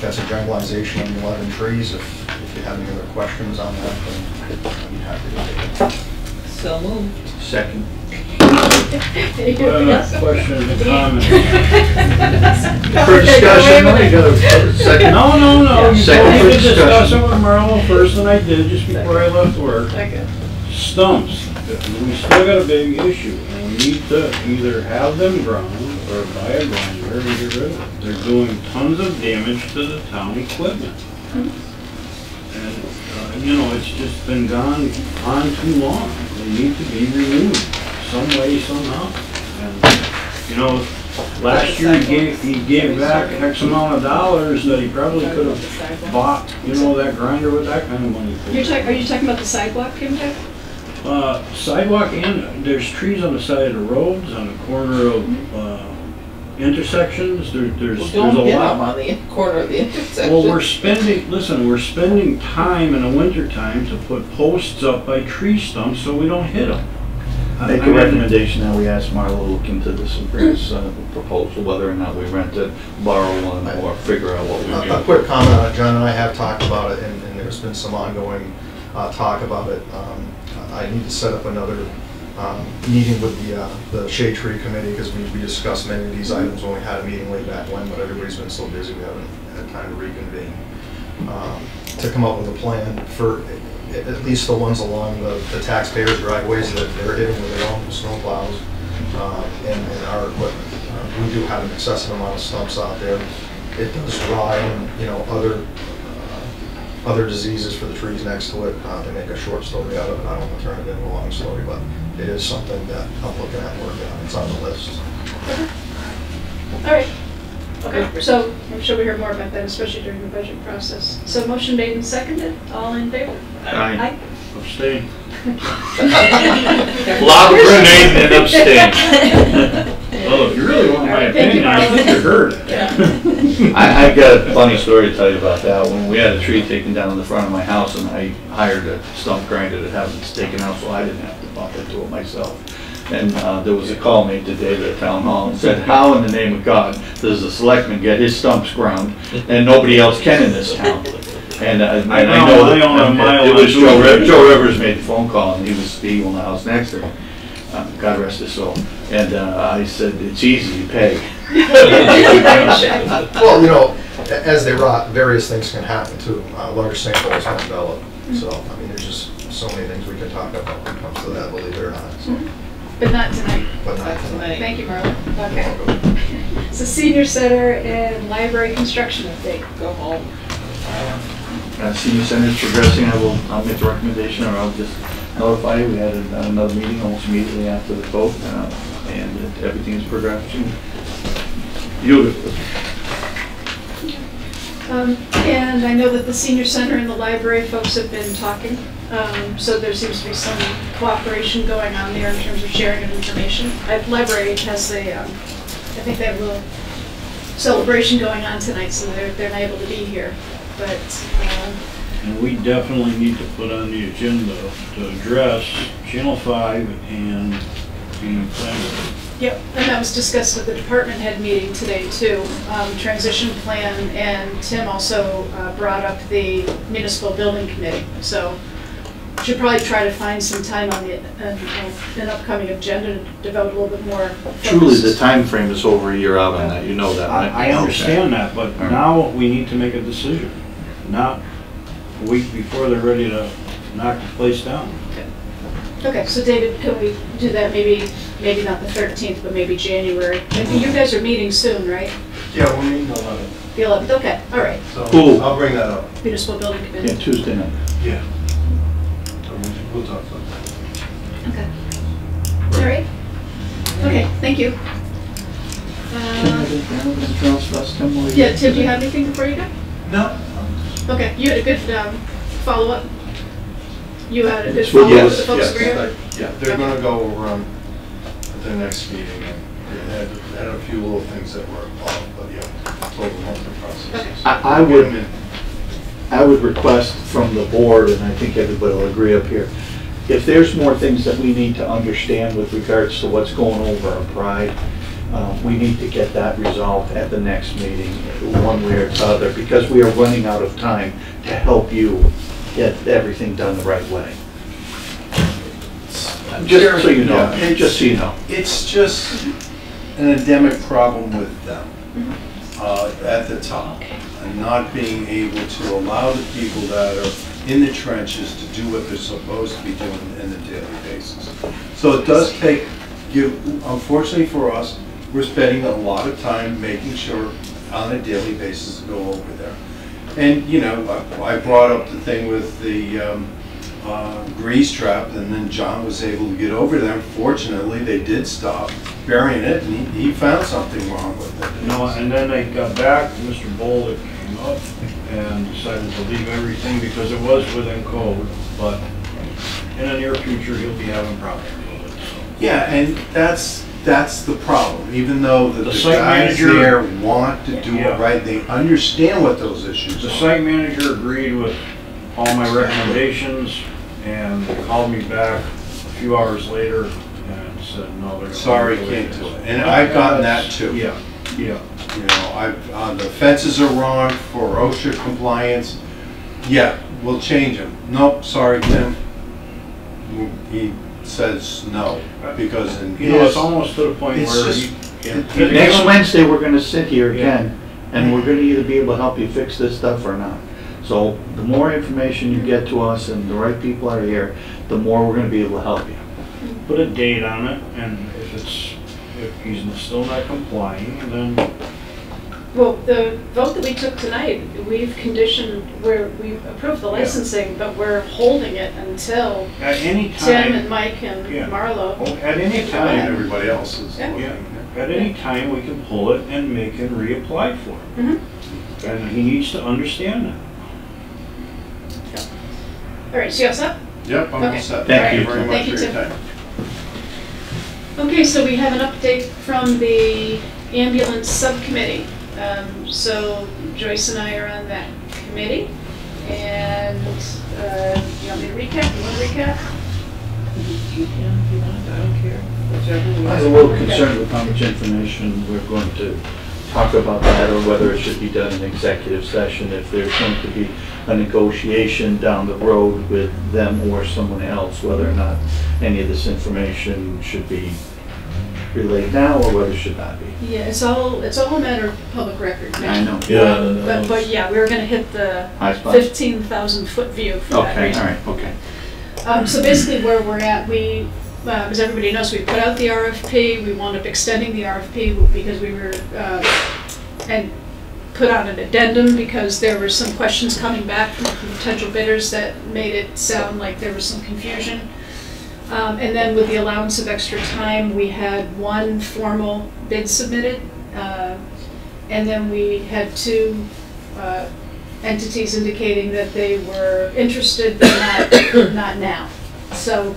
That's a generalization of the 11 trees. If if you have any other questions on that, then I'd be happy to take it. So moved. Second. Anything? Question and comment. For discussion, no, you gotta, second. No, no, no, you Second told me for to discuss it discussion. with Marlo first, and I did, just before I left work. Okay. Stumps, we still got a big issue, and we need to either have them ground or buy a grinder and get rid of them. They're doing tons of damage to the town equipment. And, uh, you know, it's just been gone on too long. They need to be removed some way, somehow. And, you know, last year he gave, he gave back X amount of dollars that he probably could have bought, you know, that grinder with that kind of money. You're talking, are you talking about the sidewalk impact? Uh, sidewalk and, there's trees on the side of the roads, on the corner of, uh, intersections, there, there's, Well, there's a don't get lot. them on the corner of the intersection. Well, we're spending, listen, we're spending time in the winter time to put posts up by tree stumps so we don't hit them. I Make a recommendation that we ask Marlo to look into this and bring us a proposal, whether or not we rent it, borrow one, or figure out what we A a quick comment on it, John and I have talked about it, and and there's been some ongoing uh, talk about it. Um, I need to set up another um, meeting with the, uh, the Shade Tree Committee, because we we discussed many of these items when we had a meeting way back when, but everybody's been so busy, we haven't had time to reconvene. Um, To come up with a plan for at least the ones along the the taxpayers' driveways that they're hitting with their own snow plows uh, and and our equipment. Uh, We do have an excessive amount of stumps out there. It does dry and, you know, other, other diseases for the trees next to it. Uh, To make a short story out of it, I don't want to turn it into a long story, but it is something that I'm looking at working on. It's on the list. All right. Okay, so I'm sure we hear more about that, especially during the budget process. So motion made and seconded, all in favor? Aye. Abstain. Loud grenade and abstain. Well, if you really want my All right, thank you, opinion, I think you heard it. I, I've got a funny story to tell you about that. When we had a tree taken down in the front of my house and I hired a stump grinder to have it taken out so I didn't have to bump into it myself. And, uh, there was a call made today to the town hall and said, how in the name of God does the selectman get his stumps ground and nobody else can in this town? And, uh, and I I know know, I own a that, mile it was on Joe, two. Riv- Joe Rivers made the phone call and he was, he owned the house next to him. Uh, God rest his soul. And, uh, I said, it's easy, you pay. Well, you know, a- as they rot, various things can happen too. Uh, Large sinkholes can develop. So, I mean, there's just so many things we can talk about when it comes to that, believe it or not. So, But not tonight. But not tonight. Thank you, Marla. Okay. So senior center and library construction update. Go home. Uh, Senior Center is progressing, I will, I'll make the recommendation, or I'll just notify you, we had a- another meeting almost immediately after the vote, uh, and everything is progressing beautifully. Um, And I know that the senior center and the library folks have been talking, um, so there seems to be some cooperation going on there in terms of sharing of information. Uh, Library has a, um, I think they have a little celebration going on tonight, so they're, they're not able to be here. But, um, And we definitely need to put on the agenda to address Channel 5 and being planted. Yep, and that was discussed at the department head meeting today too, um, transition plan, and Tim also uh, brought up the municipal building committee. So should probably try to find some time on the, uh, an upcoming agenda to devote a little bit more. Truly, the time frame is over a year out on that, you know that, right? I I understand that, but now we need to make a decision, not a week before they're ready to knock the place down. Okay, so David, can we do that maybe, maybe not the 13th, but maybe January? And you guys are meeting soon, right? Yeah, we're meeting 11, The 11th, okay, all right. so Cool. I'll bring that up. Municipal building Yeah, committee. Tuesday night. Yeah. So we'll- We'll talk about that. Okay. All right. Okay, thank you. Uh, anything anything else for us, Tim? while you're Yeah, Tim, do you have anything before you go? No. Okay, you had a good um, follow-up? You had a good Well, follow-up with the folks Yes, over here? they- Yeah, they're gonna go over um, at their next meeting, and they had, had a few little things that were involved, but yeah, told them what the process is. I, I would, I would request from the board, and I think everybody will agree up here, if there's more things that we need to understand with regards to what's going over at Pride, um, we need to get that resolved at the next meeting, one way or the other, because we are running out of time to help you get everything done the right way. Just so you know, Yeah, it's- just so you know. It's just an endemic problem with them uh, at the top, and not being able to allow the people that are in the trenches to do what they're supposed to be doing in a daily basis. So it does take, you, unfortunately for us, we're spending a lot of time making sure on a daily basis to go over there. And, you know, I I brought up the thing with the um, uh, grease trap, and then John was able to get over there. Fortunately, they did stop burying it, and he, he found something wrong with it. No, and then they got back, Mr. Bolduc came up and decided to leave everything because it was within code, but in the near future, he'll be having problems with it, so. Yeah, and that's, that's the problem, even though the The the site guys manager- there want to do Yeah. it right, they understand what those issues The are. site manager agreed with all my recommendations and called me back a few hours later and said, no, they're. Sorry, leave the way can't it do it. And I've gotten that too. Yeah, yeah. You know, I, uh, the fences are wrong for OSHA compliance. Yeah, we'll change them. Nope, sorry, Tim. He says no, because in You know, it's his, almost to the point It's where just- he. it- he- Next Wednesday, we're gonna sit here Yeah. again, and we're gonna either be able to help you fix this stuff or not. So the more information you get to us and the right people are here, the more we're gonna be able to help you. Put a date on it, and if it's, if he's still not complying, then Well, the vote that we took tonight, we've conditioned, where we approved the licensing, but we're holding it until at any Tim and time, Mike and Yeah. Marlo. oh, at any and time, everybody else is Yeah. looking. at any time, we can pull it and make him reapply for it. Mhm. And he needs to understand that. All right, so you all set? Yep, I'm all Okay. set. Thank Thank you you. very much Thank for you, your Tim. time. Okay, so we have an update from the ambulance subcommittee. Um, So Joyce and I are on that committee, and uh, you want me to recap? You want to recap? You can, if you want, I don't care, whichever. I'm a little concerned with how much information we're going to talk about that, or whether it should be done in executive session, if there's going to be a negotiation down the road with them or someone else, whether or not any of this information should be relayed now, or whether it should not be. Yeah, it's all, it's all a matter of public record now. I know. Yeah. Um, But, but yeah, we were gonna hit the High spot. fifteen thousand foot view for that Okay, reason. all right, okay. Um, so basically where we're at, we, uh, as everybody knows, we put out the RFP, we wound up extending the RFP because we were, uh, and put out an addendum because there were some questions coming back from potential bidders that made it sound like there was some confusion. Um, and then with the allowance of extra time, we had one formal bid submitted, uh, and then we had two, uh, entities indicating that they were interested, but not, not now. So,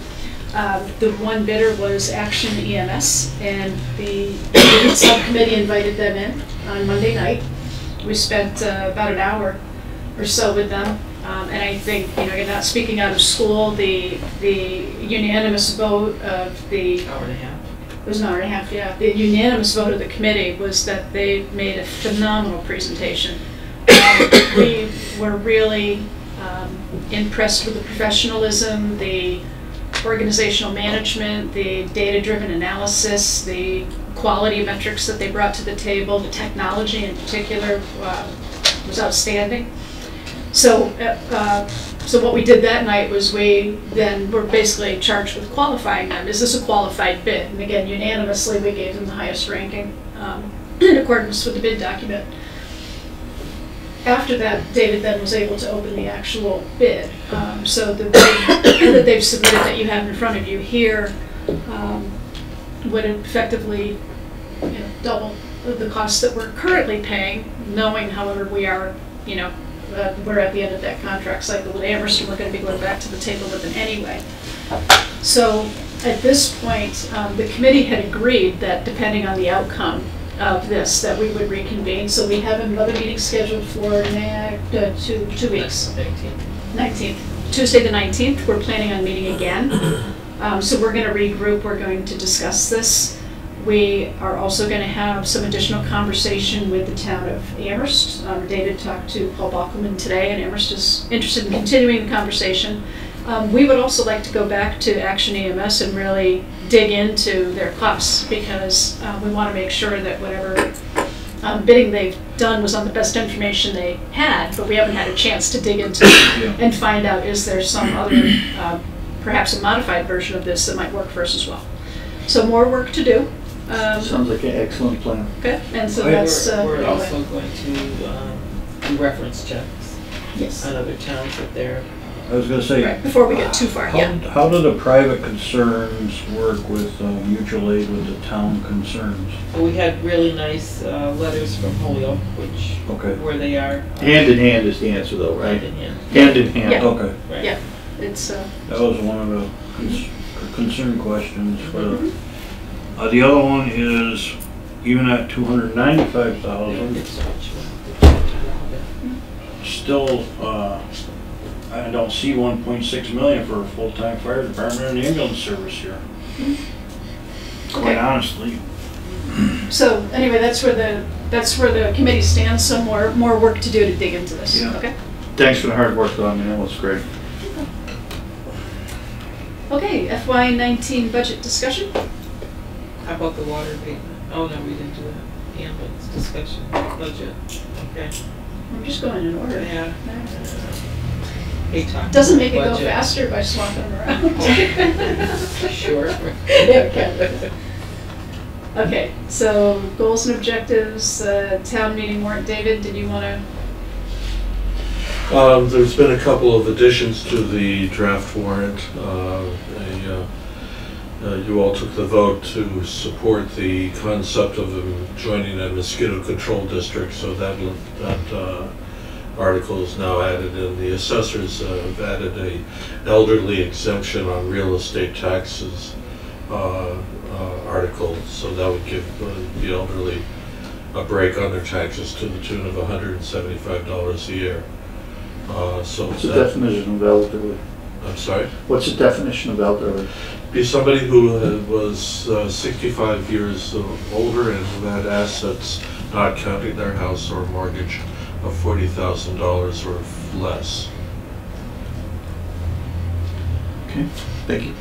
um, the one bidder was Action EMS, and the subcommittee invited them in on Monday night. We spent uh, about an hour or so with them, um, and I think, you know, you're not speaking out of school, the, the unanimous vote of the Hour and a half. it was an hour and a half, yeah. The unanimous vote of the committee was that they made a phenomenal presentation. Um, We were really um, impressed with the professionalism, the organizational management, the data-driven analysis, the quality metrics that they brought to the table, the technology in particular uh, was outstanding. So, uh, uh, so what we did that night was we then were basically charged with qualifying them. Is this a qualified bid? And again, unanimously, we gave them the highest ranking um, in accordance with the bid document. After that, David then was able to open the actual bid. Um, So the bid that they've submitted that you have in front of you here um, would effectively, you know, double the costs that we're currently paying, knowing however we are, you know, uh, we're at the end of that contract cycle with Amherst, and we're gonna be going back to the table with them anyway. So at this point, um, the committee had agreed that depending on the outcome of this, that we would reconvene. So we have another meeting scheduled for next, uh, two, two weeks. 19th, Tuesday the 19th, we're planning on meeting again. Um, So we're going to regroup, we're going to discuss this. We are also going to have some additional conversation with the town of Amherst. Um, David talked to Paul Bockelman today, and Amherst is interested in continuing the conversation. Um, We would also like to go back to Action EMS and really dig into their costs, because uh, we want to make sure that whatever um, bidding they've done was on the best information they had, but we haven't had a chance to dig into it and find out, is there some other, uh, perhaps a modified version of this that might work for us as well. So more work to do. Um, Sounds like an excellent plan. Okay, and so We're- that's. uh, We're anyway. also going to um, do reference checks Yes. on other towns that they're. I was gonna say. Right, before we get too far, How, yeah. how do the private concerns work with uh, mutual aid with the town concerns? We had really nice uh, letters from Holyoke, which, Okay. where they are. uh, Hand in hand is the answer though, right? Hand in hand. Hand in hand. Okay, Right. Yeah, it's, uh, that was one of the cons- concern questions for the, mhm. Uh, the other one is, even at two hundred ninety-five thousand, It's still, uh, I don't see one point six million for a full-time fire department and ambulance service here. Quite Okay. honestly. so anyway, that's where the, that's where the committee stands, some more, more work to do to dig into this, Yeah. okay? Thanks for the hard work though, I mean, that was great. Okay, FY nineteen budget discussion? How about the water abatement? Oh, no, we didn't do that. Ambulance discussion, budget. Okay. I'm just going in order. Yeah. Hey, talk. Doesn't make it go budget. faster by swapping them around. Sure. Yeah, okay. Okay, so goals and objectives, uh, town meeting warrant. David, did you want to? Um, There's been a couple of additions to the draft warrant. Uh, a, uh, uh, You all took the vote to support the concept of joining a mosquito control district, so that, that uh, article is now added in. The assessors uh, have added a elderly exemption on real estate taxes uh, uh, article, so that would give uh, the elderly a break on their taxes to the tune of $175 a year. Uh, So What's the definition of elderly? I'm sorry? What's the definition of elderly? Be somebody who uh, was uh, 65 years uh, older and who had assets, not counting their house or mortgage, of $40,000 or less. Okay, thank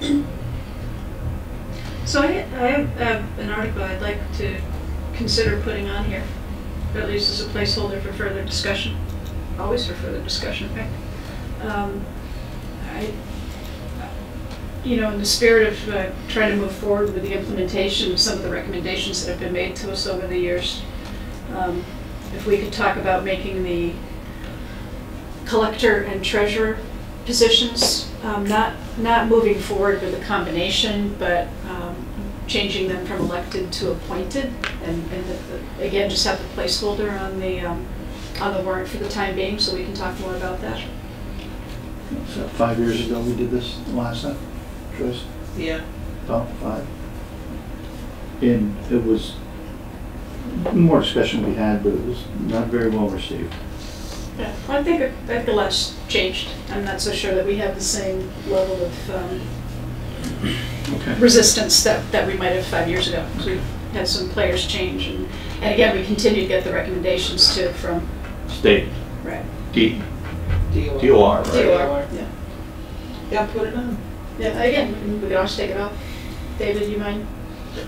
you. So I, I have an article I'd like to consider putting on here, at least as a placeholder for further discussion, always for further discussion, okay? Um, I, you know, in the spirit of uh, trying to move forward with the implementation of some of the recommendations that have been made to us over the years, um, if we could talk about making the collector and treasurer positions, um, not, not moving forward with a combination, but um, changing them from elected to appointed, and, and the- the- again, just have the placeholder on the, um, on the warrant for the time being, so we can talk more about that. So five years ago, we did this last time, Joyce? Yeah. top five. And it was more discussion we had, but it was not very well received. Yeah, well, I think, I think a lot's changed. I'm not so sure that we have the same level of um, Okay. resistance that, that we might have five years ago. 'cause We've had some players change, and, and again, we continue to get the recommendations too from, State, right, D, DOR. DOR, right? DOR, yeah. Yeah, put it on. Yeah, again, we can- we always take it off. David, you mind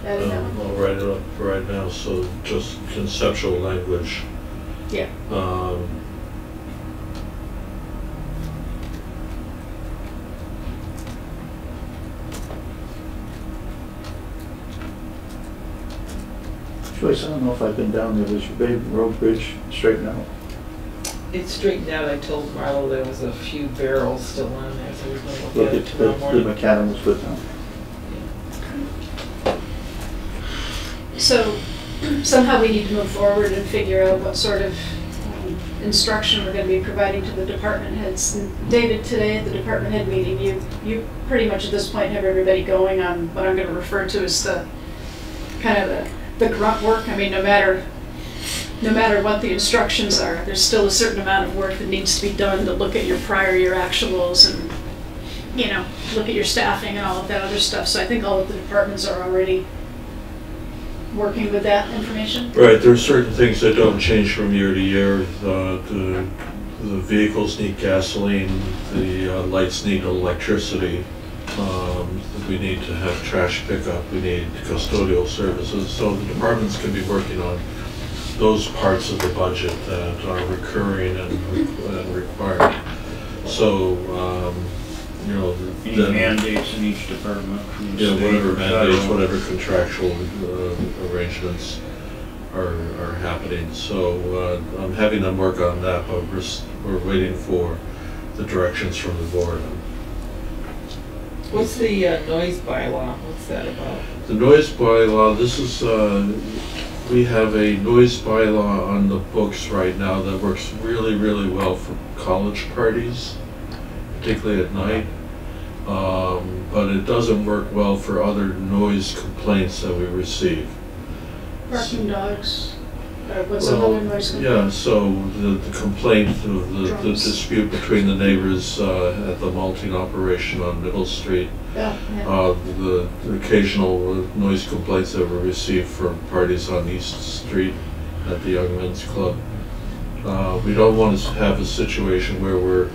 adding that Um, one? I'll write it up right now, so just conceptual language. Yeah. Um, Joyce, I don't know if I've been down there, was your big road bridge straight out? It's straightened out. I told Marlo there was a few barrels still on there, so we're gonna look Look at at, it the tomorrow the morning. macadam was good now. So somehow we need to move forward and figure out what sort of um, instruction we're gonna be providing to the department heads. And David, today at the department head meeting, you, you pretty much at this point have everybody going on what I'm gonna refer to as the, kind of the, the grunt work. I mean, no matter, no matter what the instructions are, there's still a certain amount of work that needs to be done to look at your prior year actuals and, you know, look at your staffing and all of that other stuff. So I think all of the departments are already working with that information. Right, there are certain things that don't change from year to year. The, the, vehicles need gasoline, the uh, lights need electricity. Um, we need to have trash pickup, we need custodial services. So the departments can be working on those parts of the budget that are recurring and, and required. So, um, you know, Any then- mandates in each department from the yeah, state whatever or mandates, federal? whatever contractual uh, arrangements are, are happening. So uh, I'm having them work on that, but we're, s- we're waiting for the directions from the board. What's the uh, noise bylaw? What's that about? The noise bylaw, this is, uh, we have a noise bylaw on the books right now that works really, really well for college parties, particularly at night. Um, But it doesn't work well for other noise complaints that we receive. Barking dogs, or what's Well, another noise Yeah, so the the complaint of the the dispute between the neighbors uh, at the malting operation on Middle Street. Yeah, yeah. Uh, The the occasional noise complaints that were received from parties on East Street at the Young Men's Club. Uh, We don't want to have a situation where we're,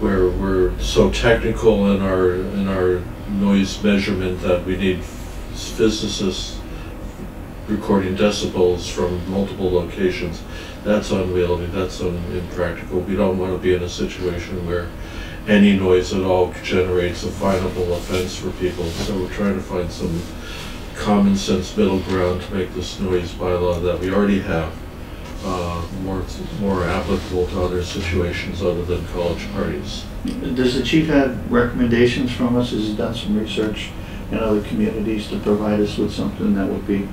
where we're so technical in our, in our noise measurement that we need physicists recording decibels from multiple locations. That's unwieldy, that's un- impractical. We don't want to be in a situation where any noise at all generates a finable offense for people. So we're trying to find some common sense middle ground to make this noise bylaw that we already have uh, more, more applicable to other situations other than college parties. Does the chief have recommendations from us? Has he done some research in other communities to provide us with something that would be,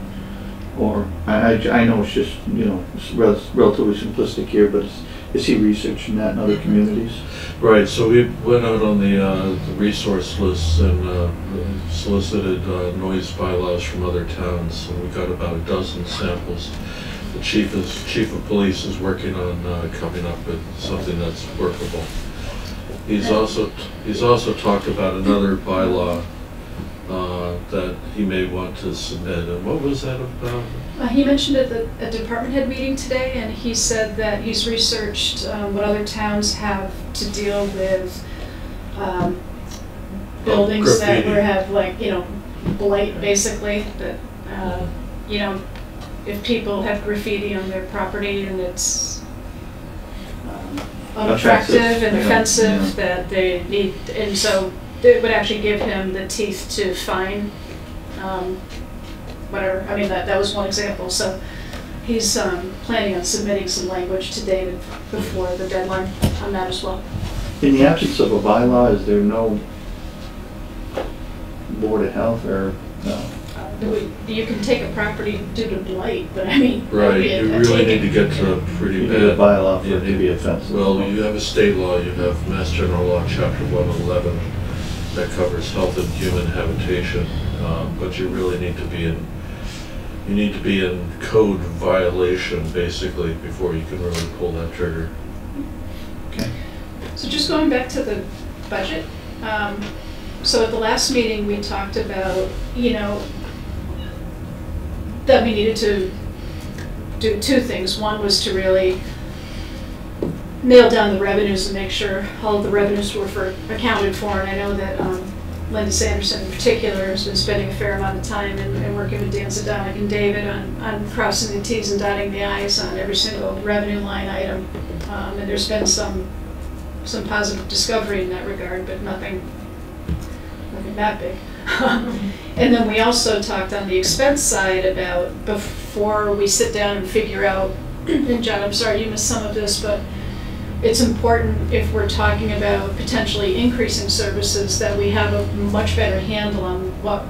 or, I, I, I know it's just, you know, it's rel- relatively simplistic here, but is- is he researching that in other communities? Right, so we went out on the, uh, the resource lists and, uh, solicited, uh, noise bylaws from other towns, and we got about a dozen samples. The chief is, chief of police is working on, uh, coming up with something that's workable. He's also, he's also talked about another bylaw, uh, that he may want to submit, and what was that about? Uh, He mentioned at the, a department head meeting today, and he said that he's researched um, what other towns have to deal with um, buildings that were have like, you know, blight basically, that, uh, you know, if people have graffiti on their property and it's um, unattractive Offensive, and yeah, offensive, yeah. that they need, and so it would actually give him the teeth to fine um, whatever, I mean, that, that was one example, so he's, um, planning on submitting some language to David before the deadline on that as well. In the absence of a bylaw, is there no board of health or, no? Uh, You can take a property due to blight, but I mean. Right, you a really taking. need to get to a pretty You bad. need a bylaw for you it to need- be offensive. Well, you have a state law, you have Mass General Law, Chapter 111, that covers health and human habitation, um, but you really need to be in, you need to be in code violation, basically, before you can really pull that trigger. Okay. So just going back to the budget, um, so at the last meeting, we talked about, you know, that we needed to do two things. One was to really nail down the revenues and make sure all the revenues were for, accounted for. And I know that um, Linda Sanderson in particular has been spending a fair amount of time and, and working with Dan Zadanek and David on, on crossing the Ts and dotting the Is on every single revenue line item. Um, and there's been some, some positive discovery in that regard, but nothing, nothing that big. And then we also talked on the expense side about before we sit down and figure out, and John, I'm sorry you missed some of this, but it's important if we're talking about potentially increasing services, that we have a much better handle on what,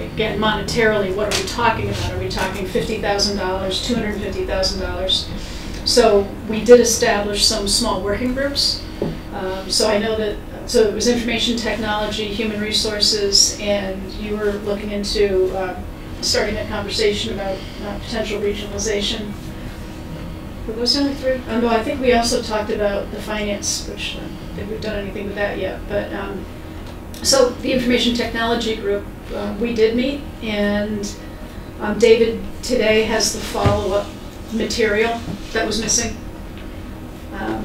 again, monetarily, what are we talking about? Are we talking fifty thousand dollars, two hundred and fifty thousand dollars? So we did establish some small working groups. Um, So I know that, so it was information technology, human resources, and you were looking into uh, starting a conversation about uh, potential regionalization. Only three? No, I think we also talked about the finance, which I don't think we've done anything with that yet, but, um, so the information technology group, uh, we did meet, and um, David today has the follow-up material that was missing um,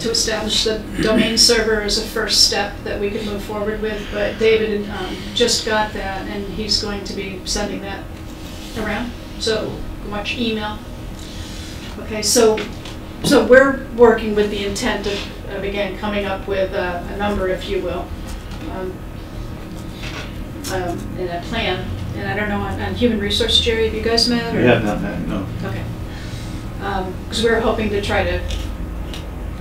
to establish the domain server as a first step that we could move forward with, but David um, just got that, and he's going to be sending that around, so watch email. Okay, so, so we're working with the intent of, of again, coming up with a, a number, if you will, um, um, and a plan. And I don't know, on, on human resource, Gerry, have you guys met? or- We have not met, no. Okay. Because we we're hoping to try to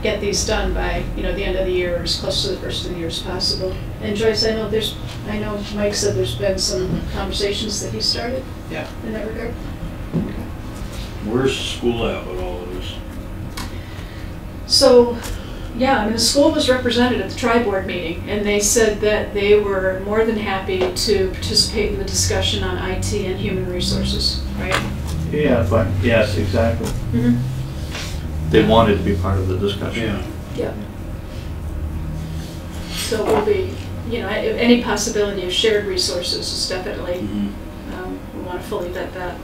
get these done by, you know, the end of the year, or as close to the first of the year as possible. And Joyce, I know there's, I know Mike said there's been some conversations that he started Yeah. in that regard. Where's the school at with all of this? So, yeah, I mean, the school was represented at the tri-board meeting, and they said that they were more than happy to participate in the discussion on IT and human resources, right? Yeah, but, yes, exactly. Mhm. They wanted to be part of the discussion. Yeah. So we'll be, you know, any possibility of shared resources is definitely, Mhm. um, we want to fully vet that.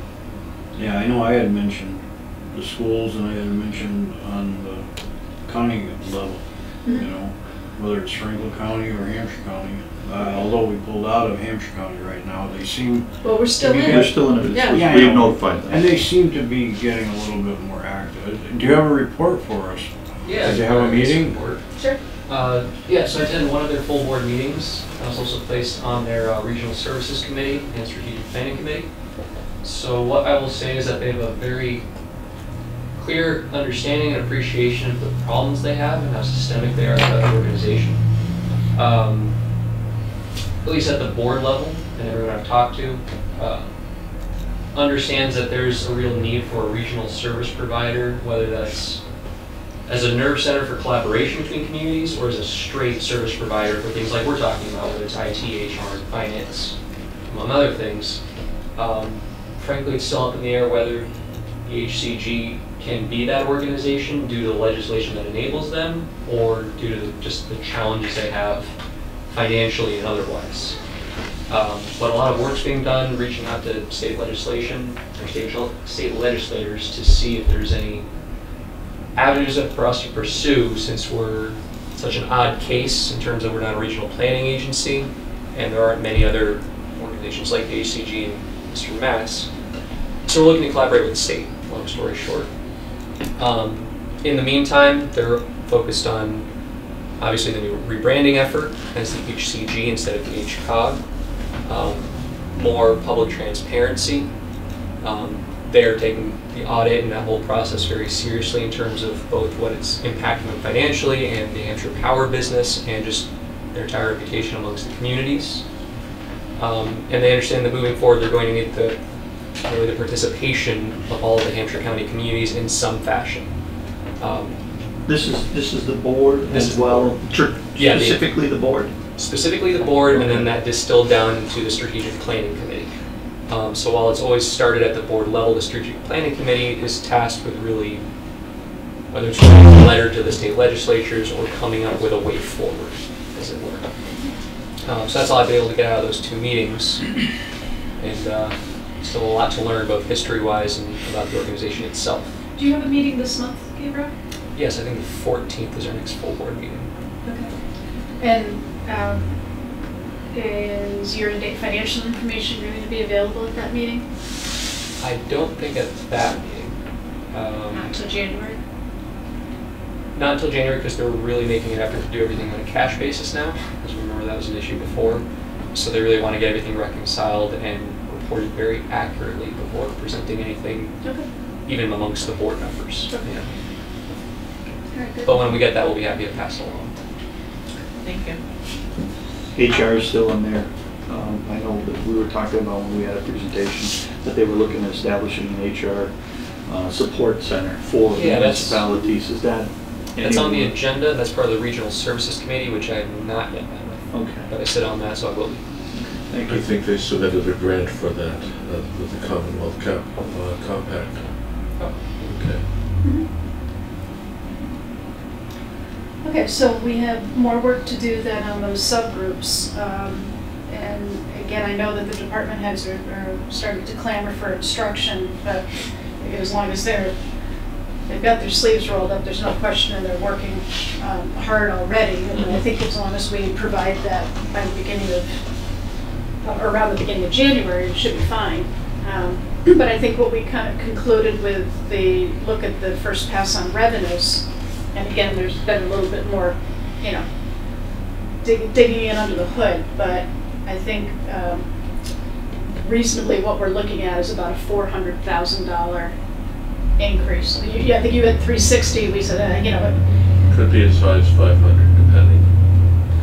Yeah, I know I had mentioned the schools and I had mentioned on the county level, you Mhm. know, whether it's Franklin County or Hampshire County. Uh, although we pulled out of Hampshire County right now, they seem. Well, we're still to be in. We're still in it, Yeah. Yeah, I we've know. notified them. And they seem to be getting a little bit more active. Do you have a report for us? Yeah. Did you have a meeting? Sure. Uh, Yeah, so I attended one of their full board meetings. I was also placed on their uh, Regional Services Committee and Strategic Planning Committee. So what I will say is that they have a very clear understanding and appreciation of the problems they have and how systemic they are as an organization. Um, At least at the board level, and everyone I've talked to, uh, understands that there's a real need for a regional service provider, whether that's as a nerve center for collaboration between communities or as a straight service provider for things like we're talking about, whether it's IT, HR, and finance, among other things. Um, frankly, it's still up in the air whether the HCG can be that organization due to legislation that enables them or due to just the challenges they have financially and otherwise. Um, But a lot of work's being done, reaching out to state legislation, or state state legislators to see if there's any avenues for us to pursue since we're such an odd case in terms of we're not a regional planning agency and there aren't many other organizations like the HCG Mr. Matz. So we're looking to collaborate with the state, long story short. Um, in the meantime, they're focused on obviously the new rebranding effort as the HCG instead of the HCOG. Um, more public transparency. Um, they're taking the audit and that whole process very seriously in terms of both what it's impacting them financially and the Hampshire Power business and just their entire reputation amongst the communities. Um, and they understand that moving forward, they're going to need the really the participation of all of the Hampshire County communities in some fashion. Um, This is, this is the board This as well, tr- Yeah, the- specifically the board. specifically the board, and then that distilled down into the strategic planning committee. Um, so while it's always started at the board level, the strategic planning committee is tasked with really, whether it's writing a letter to the state legislatures or coming up with a way forward, as it were. Um, so that's all I've been able to get out of those two meetings, and uh, still a lot to learn, both history-wise and about the organization itself. Do you have a meeting this month, Gabriel? Yes, I think the 14th is our next full board meeting. Okay. And um, is year-to-date financial information going to be available at that meeting? I don't think at that meeting. Um, Not until January? Not until January because they're really making an effort to do everything on a cash basis now, because remember that was an issue before. So they really want to get everything reconciled and reported very accurately before presenting anything, Okay. even amongst the board members. Okay. Yeah. All right. But when we get that, we'll be happy to pass along. Thank you. HR is still in there. Um, I know that we were talking about when we had a presentation, that they were looking at establishing an HR uh, support center for Yeah, that's- municipalities. Is that? It's on the agenda, that's part of the Regional Services Committee, which I have not yet met with. Okay. But I sit on that, so I will be. Thank I you. think they submitted a grant for that uh, with the Commonwealth Cap, uh, Compact. Okay. Okay, so we have more work to do then on those subgroups. Um, And again, I know that the department heads are are starting to clamor for instruction, but as long as they're, they've got their sleeves rolled up, there's no question, and they're working um, hard already. And I think as long as we provide that by the beginning of, or around the beginning of January, it should be fine. Um, But I think what we kind of concluded with the look at the first pass on revenues, and again, there's been a little bit more, you know, dig- digging in under the hood, but I think um, reasonably what we're looking at is about a $400,000 increase. You- yeah, I think you had 360, we said, uh, you know, Could be as high as 500 depending.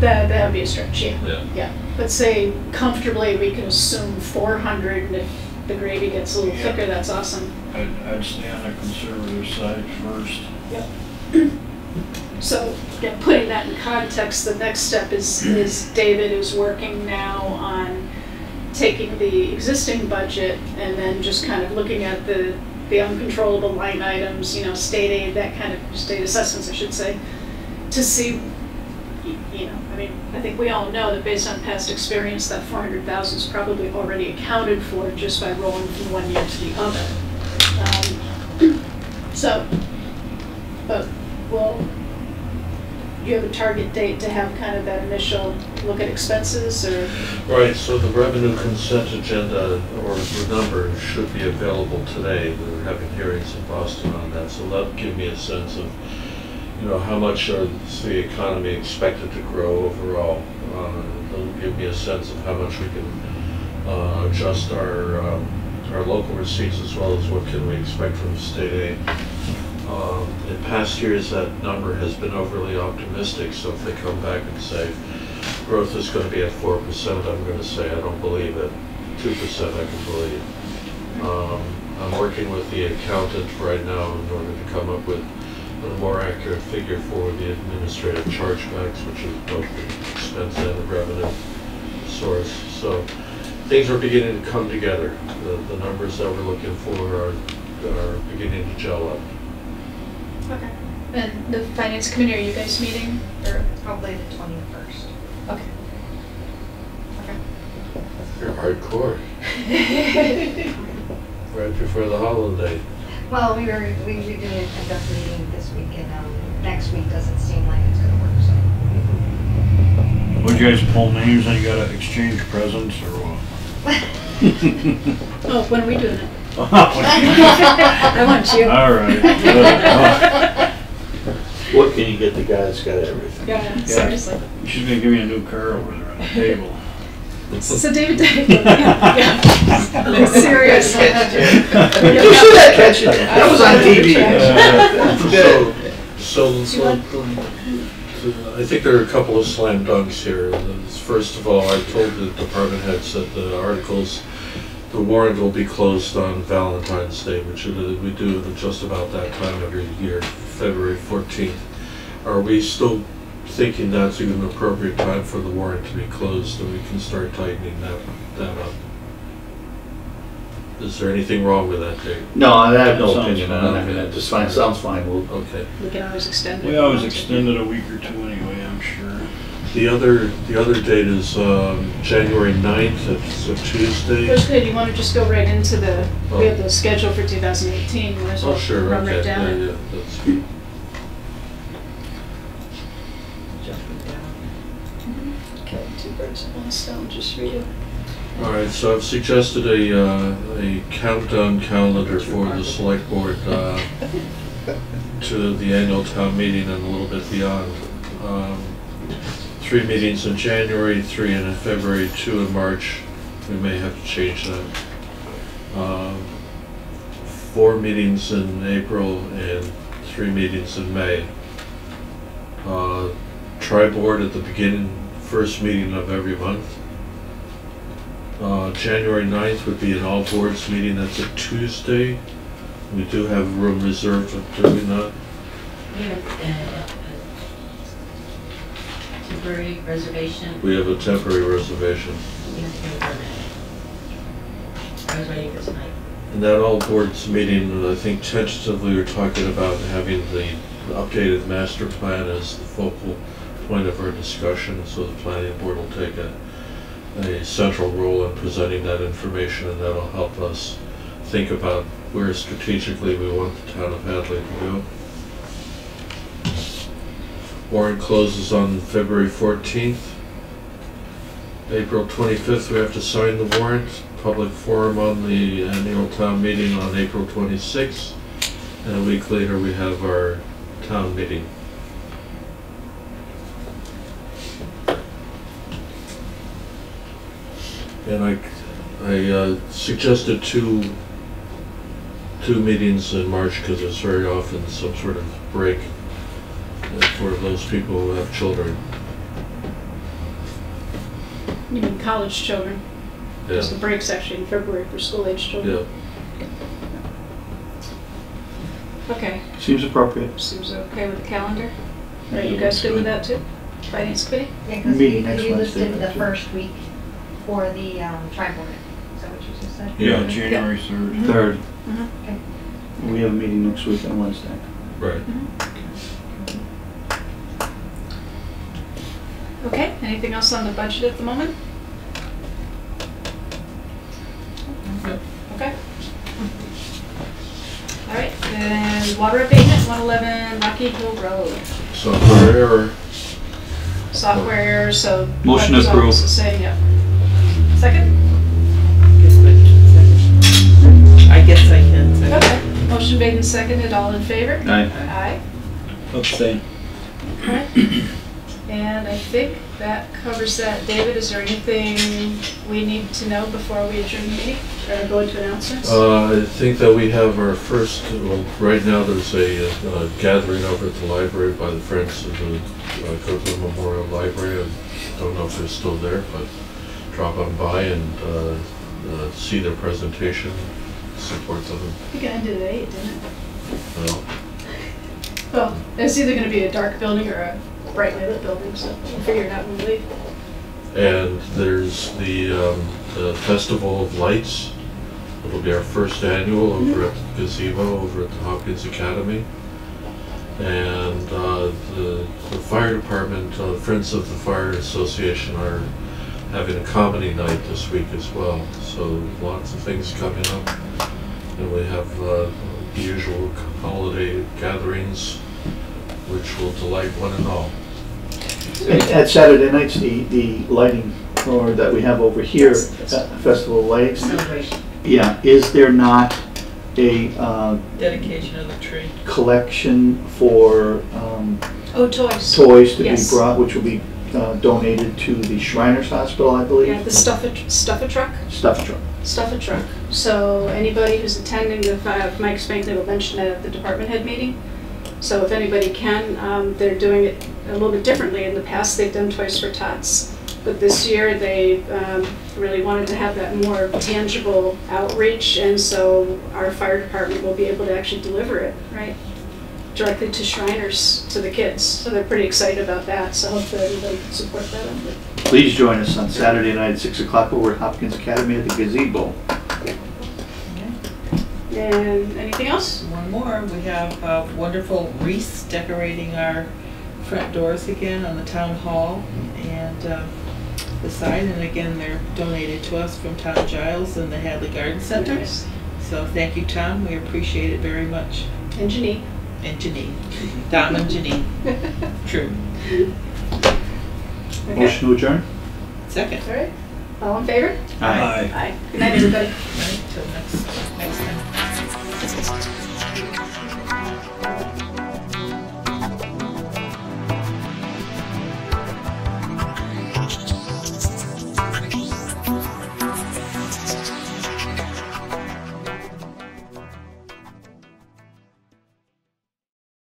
that, that would be a stretch, yeah. Yeah. Yeah, but say comfortably, we can assume 400, and if the gravy gets a little Yeah. thicker, that's awesome. I'd, I'd stay on the conservative side first. So, yeah, putting that in context, the next step is, is David is working now on taking the existing budget and then just kind of looking at the, the uncontrollable line items, you know, state aid, that kind of, state assessments, I should say, to see, you know, I mean, I think we all know that based on past experience, that four hundred thousand is probably already accounted for just by rolling from one year to the other. Um, So, but we'll, you have a target date to have kind of that initial look at expenses or? Right, so the revenue consent agenda or the number should be available today. We're having hearings in Boston on that, so that'll give me a sense of, you know, how much is the economy expected to grow overall. Uh, It'll give me a sense of how much we can uh, adjust our, um, our local receipts as well as what can we expect from state aid. Um, In past years, that number has been overly optimistic, so if they come back and say growth is going to be at four percent, I'm going to say I don't believe it. Two percent I can believe. Um, I'm working with the accountant right now in order to come up with a more accurate figure for the administrative chargebacks, which is both the expense and the revenue source. So things are beginning to come together. The, the numbers that we're looking for are, are beginning to gel up. Okay. And the finance committee, are you guys meeting or? Probably the twenty-first. Okay. Okay. You're hardcore, right before the holiday. Well, we were, we were doing a conduct meeting this week and, um, next week doesn't seem like it's gonna work, so. Would you guys pull names and you gotta exchange presents or what? Oh, when are we doing it? I want you. All right. What can you get the guy that's got everything? Yeah, seriously. She's gonna give you a new car over there on the table. So David, yeah, yeah. Serious. You should have catch it. That was on TV. So, so, so, I think there are a couple of slam dunks here. First of all, I told the department heads that the articles, the warrant will be closed on Valentine's Day, which we do at just about that time every year, February 14th. Are we still thinking that's an appropriate time for the warrant to be closed and we can start tightening that, that up? Is there anything wrong with that date? No, I have no Sounds opinion on it. I mean, fine. that just fine, sounds fine. We'll, Okay. We can always extend it. We always extend it a week or two anyway, I'm sure. The other, the other date is um, January 9th, it's a Tuesday. That's good, you want to just go right into the, we have the schedule for 2018, we might as Oh, sure, run okay, right yeah, down. yeah, that's good. Okay, two birds with one stone, just read it. All right, so I've suggested a, uh, a countdown calendar for the select board uh, to the annual town meeting and a little bit beyond. Um, Three meetings in January, three in February, two in March. We may have to change that. Um, Four meetings in April and three meetings in May. Uh, Tri-board at the beginning, first meeting of every month. Uh, January 9th would be an all boards meeting, that's a Tuesday. We do have room reserved, do we not? We have uh, a temporary reservation. We have a temporary reservation. We have to confirm it. I was waiting for tonight. And that all boards meeting, I think tentatively we're talking about having the updated master plan as the focal point of our discussion, so the planning board will take a, a central role in presenting that information, and that'll help us think about where strategically we want the town of Hadley to go. Warrant closes on February fourteenth. April twenty-fifth, we have to sign the warrant. Public forum on the annual town meeting on April twenty-sixth. And a week later, we have our town meeting. And I, I uh, suggested two, two meetings in March because there's very often some sort of break for those people who have children. You mean college children? Yeah, Because the break's actually in February for school-age yeah. children. Okay, Seems appropriate. seems okay with the calendar. Are you guys good with that too? Finance committee? Yeah, because you next you listed the too. first week for the um, tri-board. Is that what you just said? Yeah, January third. Third, Mhm. Okay. we have a meeting next week on Wednesday. Right. Okay, anything else on the budget at the moment? Okay. All right, and water abatement, 111 Rocky Hill Road. Software error. Software error, so. Motion Dr. Zoll approved. is saying, yeah. Second? I guess I can second. Okay, motion made and seconded, all in favor? Aye. Aye. Abstain. Alright. And I think that covers that. David, is there anything we need to know before we adjourn the meeting? Or go into announcements? Uh, I think that we have our first, well, right now there's a uh, gathering over at the library by the Friends of the uh, Copeland Memorial Library. I don't know if they're still there, but drop on by and uh, uh, see their presentation, support them. I think it ended at eight, didn't it? Well, Well, it's either gonna be a dark building or a brightly lit building, so we'll figure it out when we leave. And there's the, um, the Festival of Lights. It'll be our first annual over at the gazebo over at the Hopkins Academy. And uh, the, the fire department, uh, Friends of the Fire Association are having a comedy night this week as well. So lots of things coming up. And we have uh, the usual holiday gatherings, which will delight one and all. At Saturday nights, the, the lighting or that we have over here, Yes. at Festival of Lights, Celebration. yeah, is there not a uh, Dedication of the tree. collection for um, Oh, toys. toys to be Yes. brought, which will be uh, donated to the Shriners Hospital, I Yeah, believe? the stuff a, stuff a truck, Stuff truck. stuff a truck. So anybody who's attending the, uh, Mike Spanknebel will mention it at the department head meeting. So if anybody can, um, they're doing it a little bit differently. In the past, they've done Toys for Tots. But this year, they um, really wanted to have that more tangible outreach, and so our fire department will be able to actually deliver it, right? Directly to Shriners, to the kids. So they're pretty excited about that, so hopefully everybody can support that. Please join us on Saturday night at 6 o'clock over at Hopkins Academy at the gazebo. And anything else? One more, we have uh, wonderful wreaths decorating our front doors again on the town hall and um, the side. And again, they're donated to us from Tom Giles and the Hadley Garden Center. Nice. So thank you, Tom, we appreciate it very much. And Janine. And Janine, Tom and Janine, true. Okay. Motion to adjourn? Second. All right. All in favor? Aye. Aye. Good night, everybody. Good night. Till next, next time.